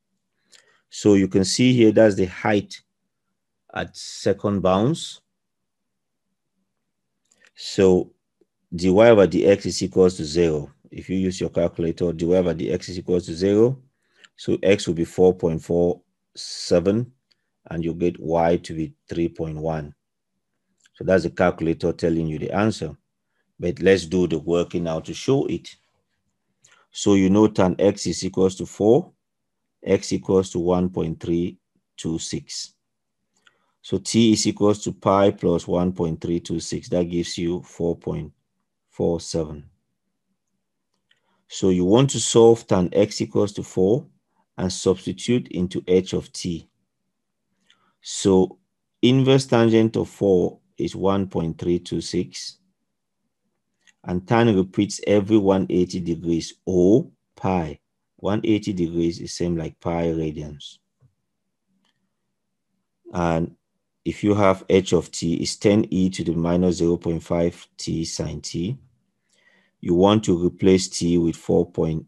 S1: So you can see here that's the height at second bounce. So dy over dx is equals to zero. If you use your calculator, dy over dx is equals to zero. So x will be 4.47 and you get y to be 3.1. So that's the calculator telling you the answer. But let's do the working now to show it. So you know tan x is equals to 4, x equals to 1.326. So t is equals to pi plus 1.326. That gives you 4.47. So you want to solve tan x equals to 4 and substitute into h of t. So inverse tangent of 4 is 1.326 and tan repeats every 180 degrees or pi 180 degrees is same like pi radians and if you have h of t is 10 e to the minus 0.5 t sine t you want to replace t with 4.47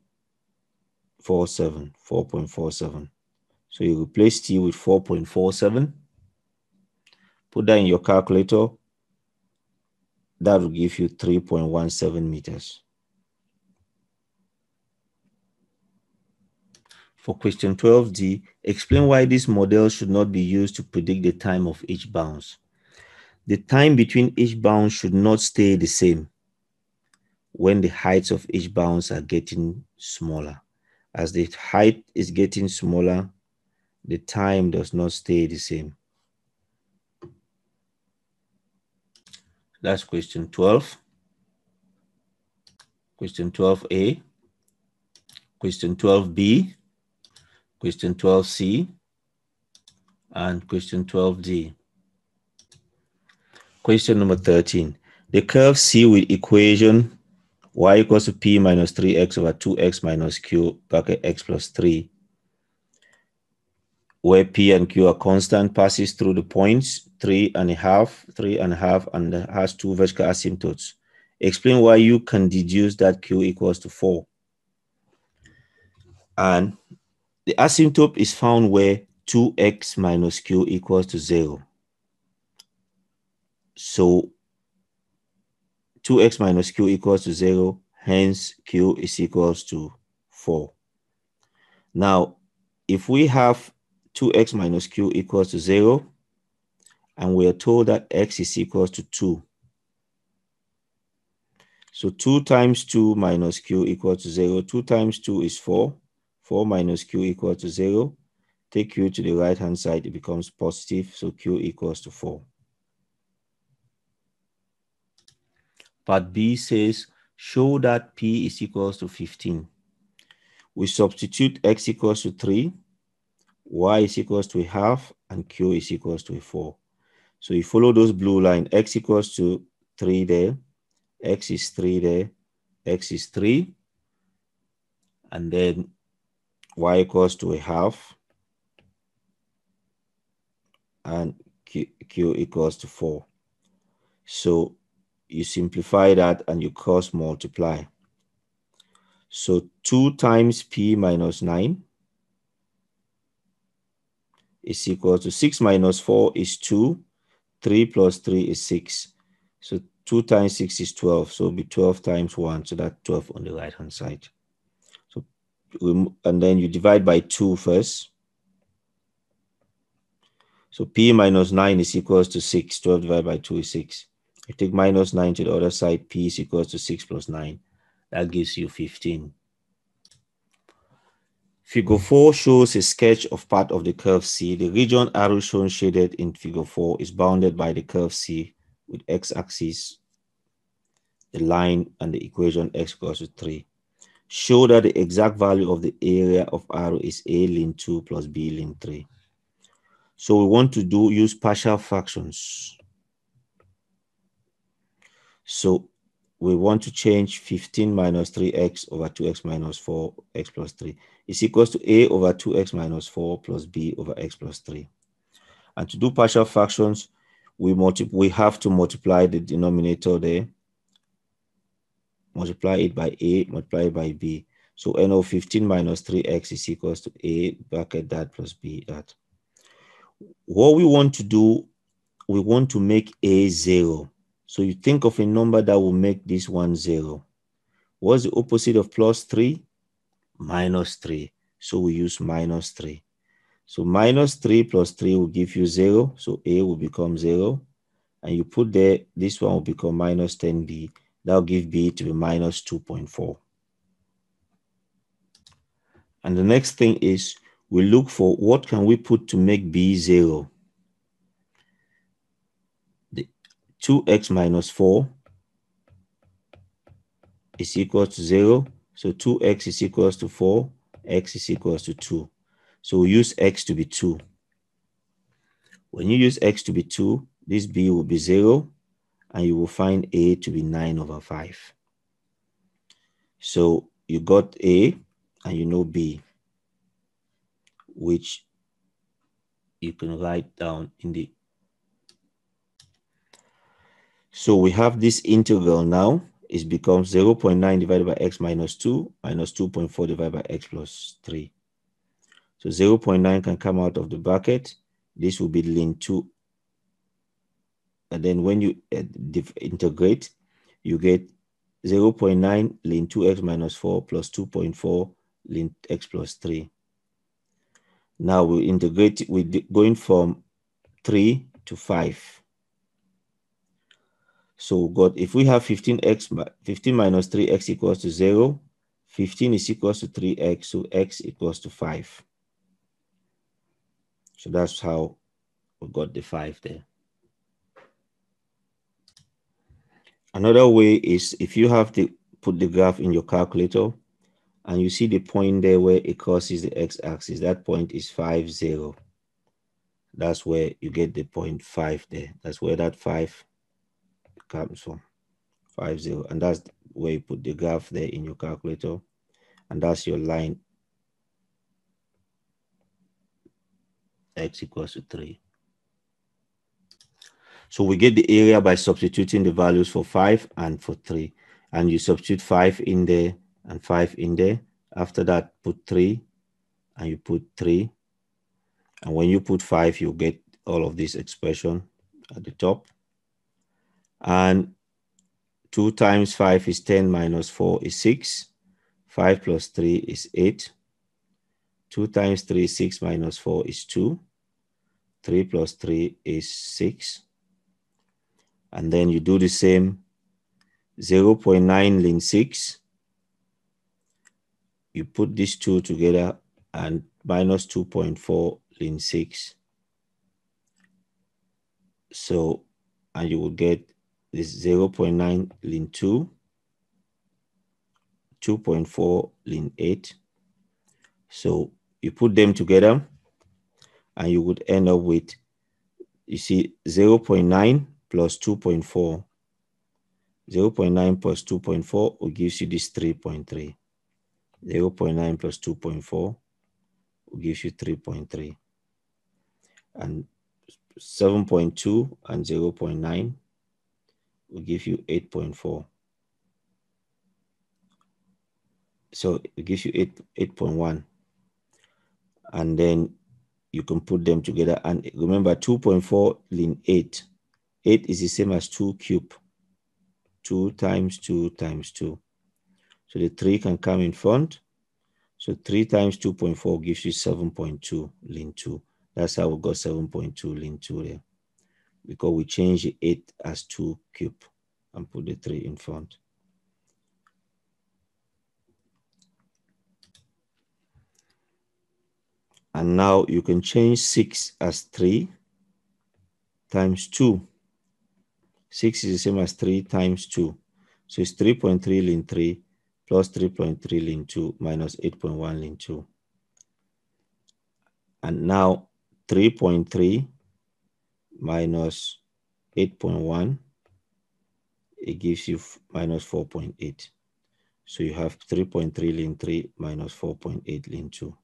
S1: 4.47 so you replace t with 4.47 Put that in your calculator. That will give you 3.17 meters. For question 12D, explain why this model should not be used to predict the time of each bounce. The time between each bounce should not stay the same when the heights of each bounce are getting smaller. As the height is getting smaller, the time does not stay the same. That's question 12. Question 12A. Question 12B. Question 12C. And question 12D. Question number 13. The curve C with equation y equals to p minus 3x over 2x minus q bracket x plus 3 where P and Q are constant, passes through the points three and a half, three and a half, and has two vertical asymptotes. Explain why you can deduce that Q equals to four. And the asymptote is found where 2x minus Q equals to zero. So 2x minus Q equals to zero, hence Q is equals to four. Now, if we have 2x minus q equals to 0. And we are told that x is equals to 2. So 2 times 2 minus q equals to 0. 2 times 2 is 4. 4 minus q equals to 0. Take q to the right-hand side, it becomes positive, so q equals to 4. Part B says, show that p is equals to 15. We substitute x equals to 3 y is equals to a half and q is equals to a 4. So you follow those blue line, x equals to 3 there, x is 3 there, x is 3, and then y equals to a half and q, q equals to 4. So you simplify that and you cross multiply. So 2 times p minus 9 is equal to 6 minus 4 is 2. 3 plus 3 is 6. So 2 times 6 is 12. So it'll be 12 times 1. So that's 12 on the right hand side. So and then you divide by 2 first. So p minus 9 is equals to 6. 12 divided by 2 is 6. You take minus 9 to the other side, p is equals to 6 plus 9. That gives you 15. Figure 4 shows a sketch of part of the curve C. The region arrow shown shaded in figure 4 is bounded by the curve C with x-axis, the line, and the equation x equals to 3. Show that the exact value of the area of arrow is A ln 2 plus B ln 3. So we want to do use partial fractions. So we want to change 15 minus 3x over 2x minus 4x plus 3 is equals to a over 2x minus 4 plus b over x plus 3. And to do partial fractions, we, we have to multiply the denominator there, multiply it by a, multiply it by b. So n of 15 minus 3x is equals to a bracket that plus b that. What we want to do, we want to make a 0 so you think of a number that will make this one zero. What's the opposite of plus three? Minus three. So we use minus three. So minus three plus three will give you zero. So A will become zero. And you put there, this one will become minus 10B. That'll give B to be minus 2.4. And the next thing is we look for what can we put to make B zero. 2x minus 4 is equal to 0. So 2x is equals to 4, x is equals to 2. So we use x to be 2. When you use x to be 2, this b will be 0, and you will find a to be 9 over 5. So you got a, and you know b, which you can write down in the so we have this integral now. It becomes 0 0.9 divided by x minus 2 minus 2.4 divided by x plus 3. So 0 0.9 can come out of the bracket. This will be ln 2. And then when you uh, integrate, you get 0 0.9 ln 2x minus 4 plus 2.4 ln x plus 3. Now we integrate, we're going from 3 to 5. So God, if we have 15x, 15 minus 3x equals to 0, 15 is equals to 3x, so x equals to 5. So that's how we got the 5 there. Another way is if you have to put the graph in your calculator and you see the point there where it crosses the x-axis, that point is 5, 0. That's where you get the point 5 there. That's where that 5 comes from. 5, 0. And that's where you put the graph there in your calculator. And that's your line x equals to 3. So we get the area by substituting the values for 5 and for 3. And you substitute 5 in there and 5 in there. After that, put 3 and you put 3. And when you put 5, you get all of this expression at the top. And 2 times 5 is 10 minus 4 is 6. 5 plus 3 is 8. 2 times 3 is 6 minus 4 is 2. 3 plus 3 is 6. And then you do the same 0 0.9 ln 6. You put these two together and minus 2.4 ln 6. So, and you will get is 0 0.9 ln 2, 2.4 ln 8. So you put them together and you would end up with, you see 0 0.9 plus 2.4. 0 0.9 plus 2.4 will gives you this 3.3. 0.9 plus 2.4 will give you 3.3. And 7.2 and 0.9 will give you 8.4. So it gives you 8, 8.1. And then you can put them together. And remember 2.4 ln 8. 8 is the same as 2 cube. 2 times 2 times 2. So the 3 can come in front. So 3 times 2.4 gives you 7.2 ln 2. That's how we got 7.2 ln 2 there. Because we change 8 as 2 cube and put the 3 in front. And now you can change 6 as 3 times 2. 6 is the same as 3 times 2. So it's 3.3 ln 3 plus 3.3 ln 2 minus 8.1 ln 2. And now 3.3 minus 8.1, it gives you minus 4.8. So you have 3.3 ln 3 minus 4.8 ln 2.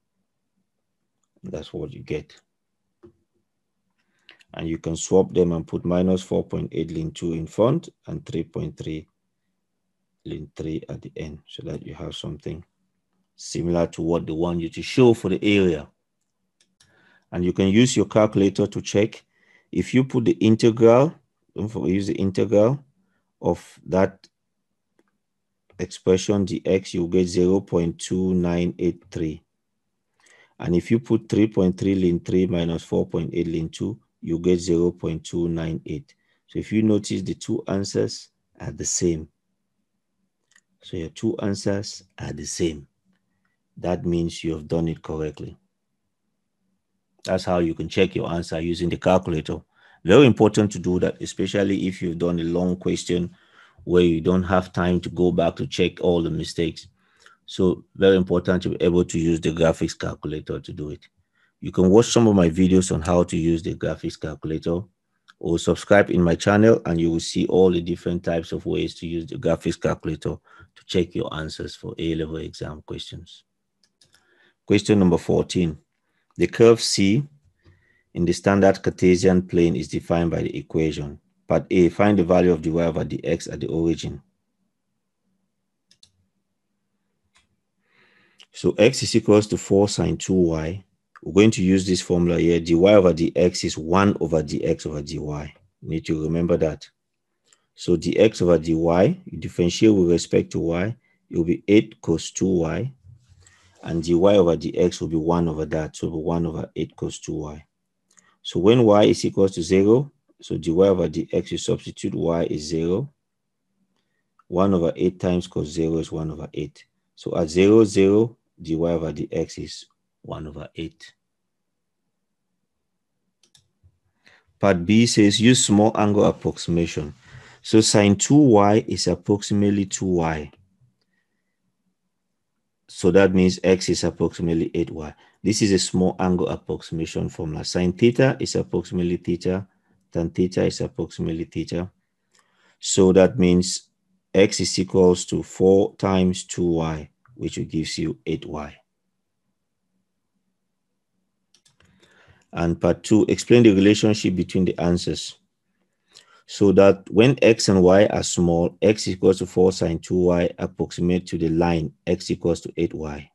S1: That's what you get. And you can swap them and put minus 4.8 ln 2 in front and 3.3 ln 3 at the end so that you have something similar to what they want you to show for the area. And you can use your calculator to check if you put the integral, don't forget use the integral of that expression dx, you get 0 0.2983. And if you put 3.3 ln 3 minus 4.8 ln 2, you get 0 0.298. So if you notice the two answers are the same. So your two answers are the same. That means you have done it correctly. That's how you can check your answer using the calculator. Very important to do that, especially if you've done a long question where you don't have time to go back to check all the mistakes. So very important to be able to use the graphics calculator to do it. You can watch some of my videos on how to use the graphics calculator or subscribe in my channel and you will see all the different types of ways to use the graphics calculator to check your answers for A-level exam questions. Question number 14. The curve C in the standard Cartesian plane is defined by the equation. Part A, find the value of dy over dx at the origin. So x is equals to 4 sine 2y. We're going to use this formula here. dy over dx is 1 over dx over dy. You need to remember that. So dx over dy, you differentiate with respect to y, it will be 8 cos 2y. And dy over dx will be 1 over that. So it will be 1 over 8 cos 2y. So when y is equal to 0, so dy over dx, you substitute y is 0. 1 over 8 times cos 0 is 1 over 8. So at 0, 0, dy over dx is 1 over 8. Part B says use small angle approximation. So sine 2y is approximately 2y. So that means x is approximately 8y. This is a small angle approximation formula. Sine theta is approximately theta. Tan theta is approximately theta. So that means x is equals to 4 times 2y which gives you 8y. And part two, explain the relationship between the answers. So that when x and y are small, x equals to 4 sine 2y approximate to the line x equals to 8y.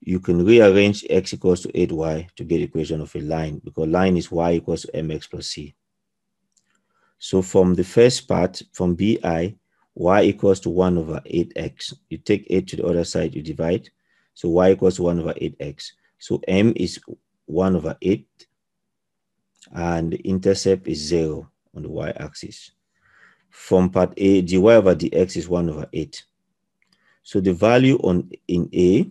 S1: You can rearrange x equals to 8y to get equation of a line because line is y equals to mx plus c. So from the first part, from bi, y equals to 1 over 8x. You take 8 to the other side, you divide. So y equals to 1 over 8x. So m is 1 over 8, and the intercept is 0 on the y-axis. From part A, dy over dx is 1 over 8. So the value on in A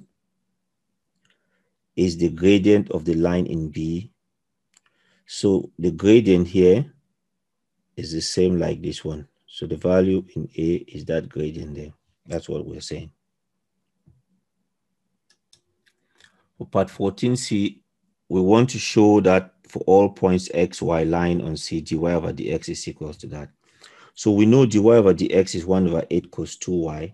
S1: is the gradient of the line in B. So the gradient here is the same like this one. So the value in A is that gradient there. That's what we're saying. For part 14C, we want to show that for all points x, y line on C, dy over dx is equals to that. So we know dy over dx is 1 over 8 cos 2y.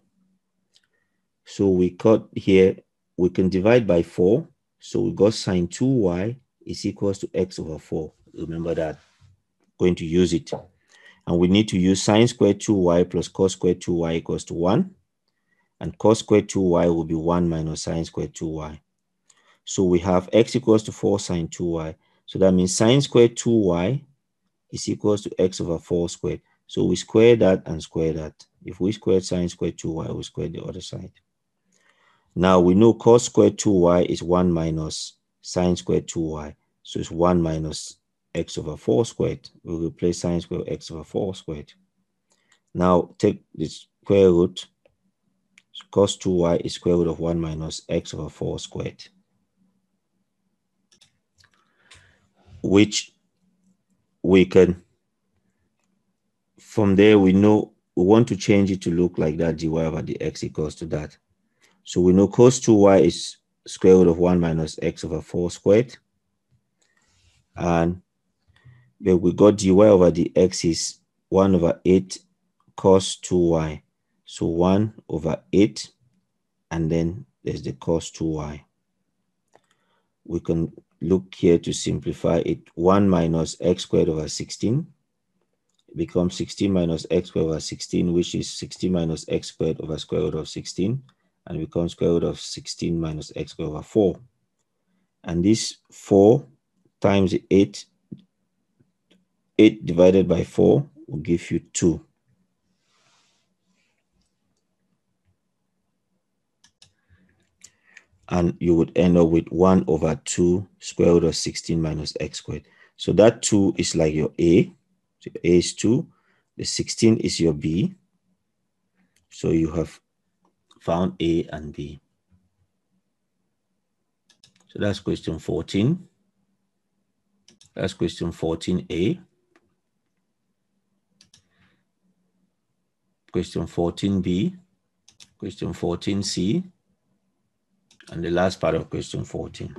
S1: So we cut here, we can divide by 4. So we got sine 2y is equals to x over 4. Remember that. Going to use it. And we need to use sine squared 2y plus cos squared 2y equals to 1. And cos squared 2y will be 1 minus sine squared 2y. So we have x equals to 4 sine 2y. So that means sine squared 2y is equals to x over 4 squared. So we square that and square that. If we square sine squared 2y, we square the other side. Now we know cos squared 2y is 1 minus sine squared 2y. So it's 1 minus x over 4 squared. We replace sine squared x over 4 squared. Now take the square root. Cos 2y is square root of 1 minus x over 4 squared. Which we can, from there we know we want to change it to look like that dy over dx equals to that. So we know cos 2y is square root of 1 minus x over 4 squared. And then we got dy over dx is 1 over 8 cos 2y. So 1 over 8, and then there's the cos 2y. We can look here to simplify it. 1 minus x squared over 16 becomes 16 minus x squared over 16, which is 16 minus x squared over square root of 16, and becomes square root of 16 minus x squared over 4. And this 4 times 8, 8 divided by 4 will give you 2. And you would end up with 1 over 2 square root of 16 minus x squared. So that 2 is like your A. So A is 2. The 16 is your B. So you have found A and B. So that's question 14. That's question 14A. Question 14B. Question 14C and the last part of question 14.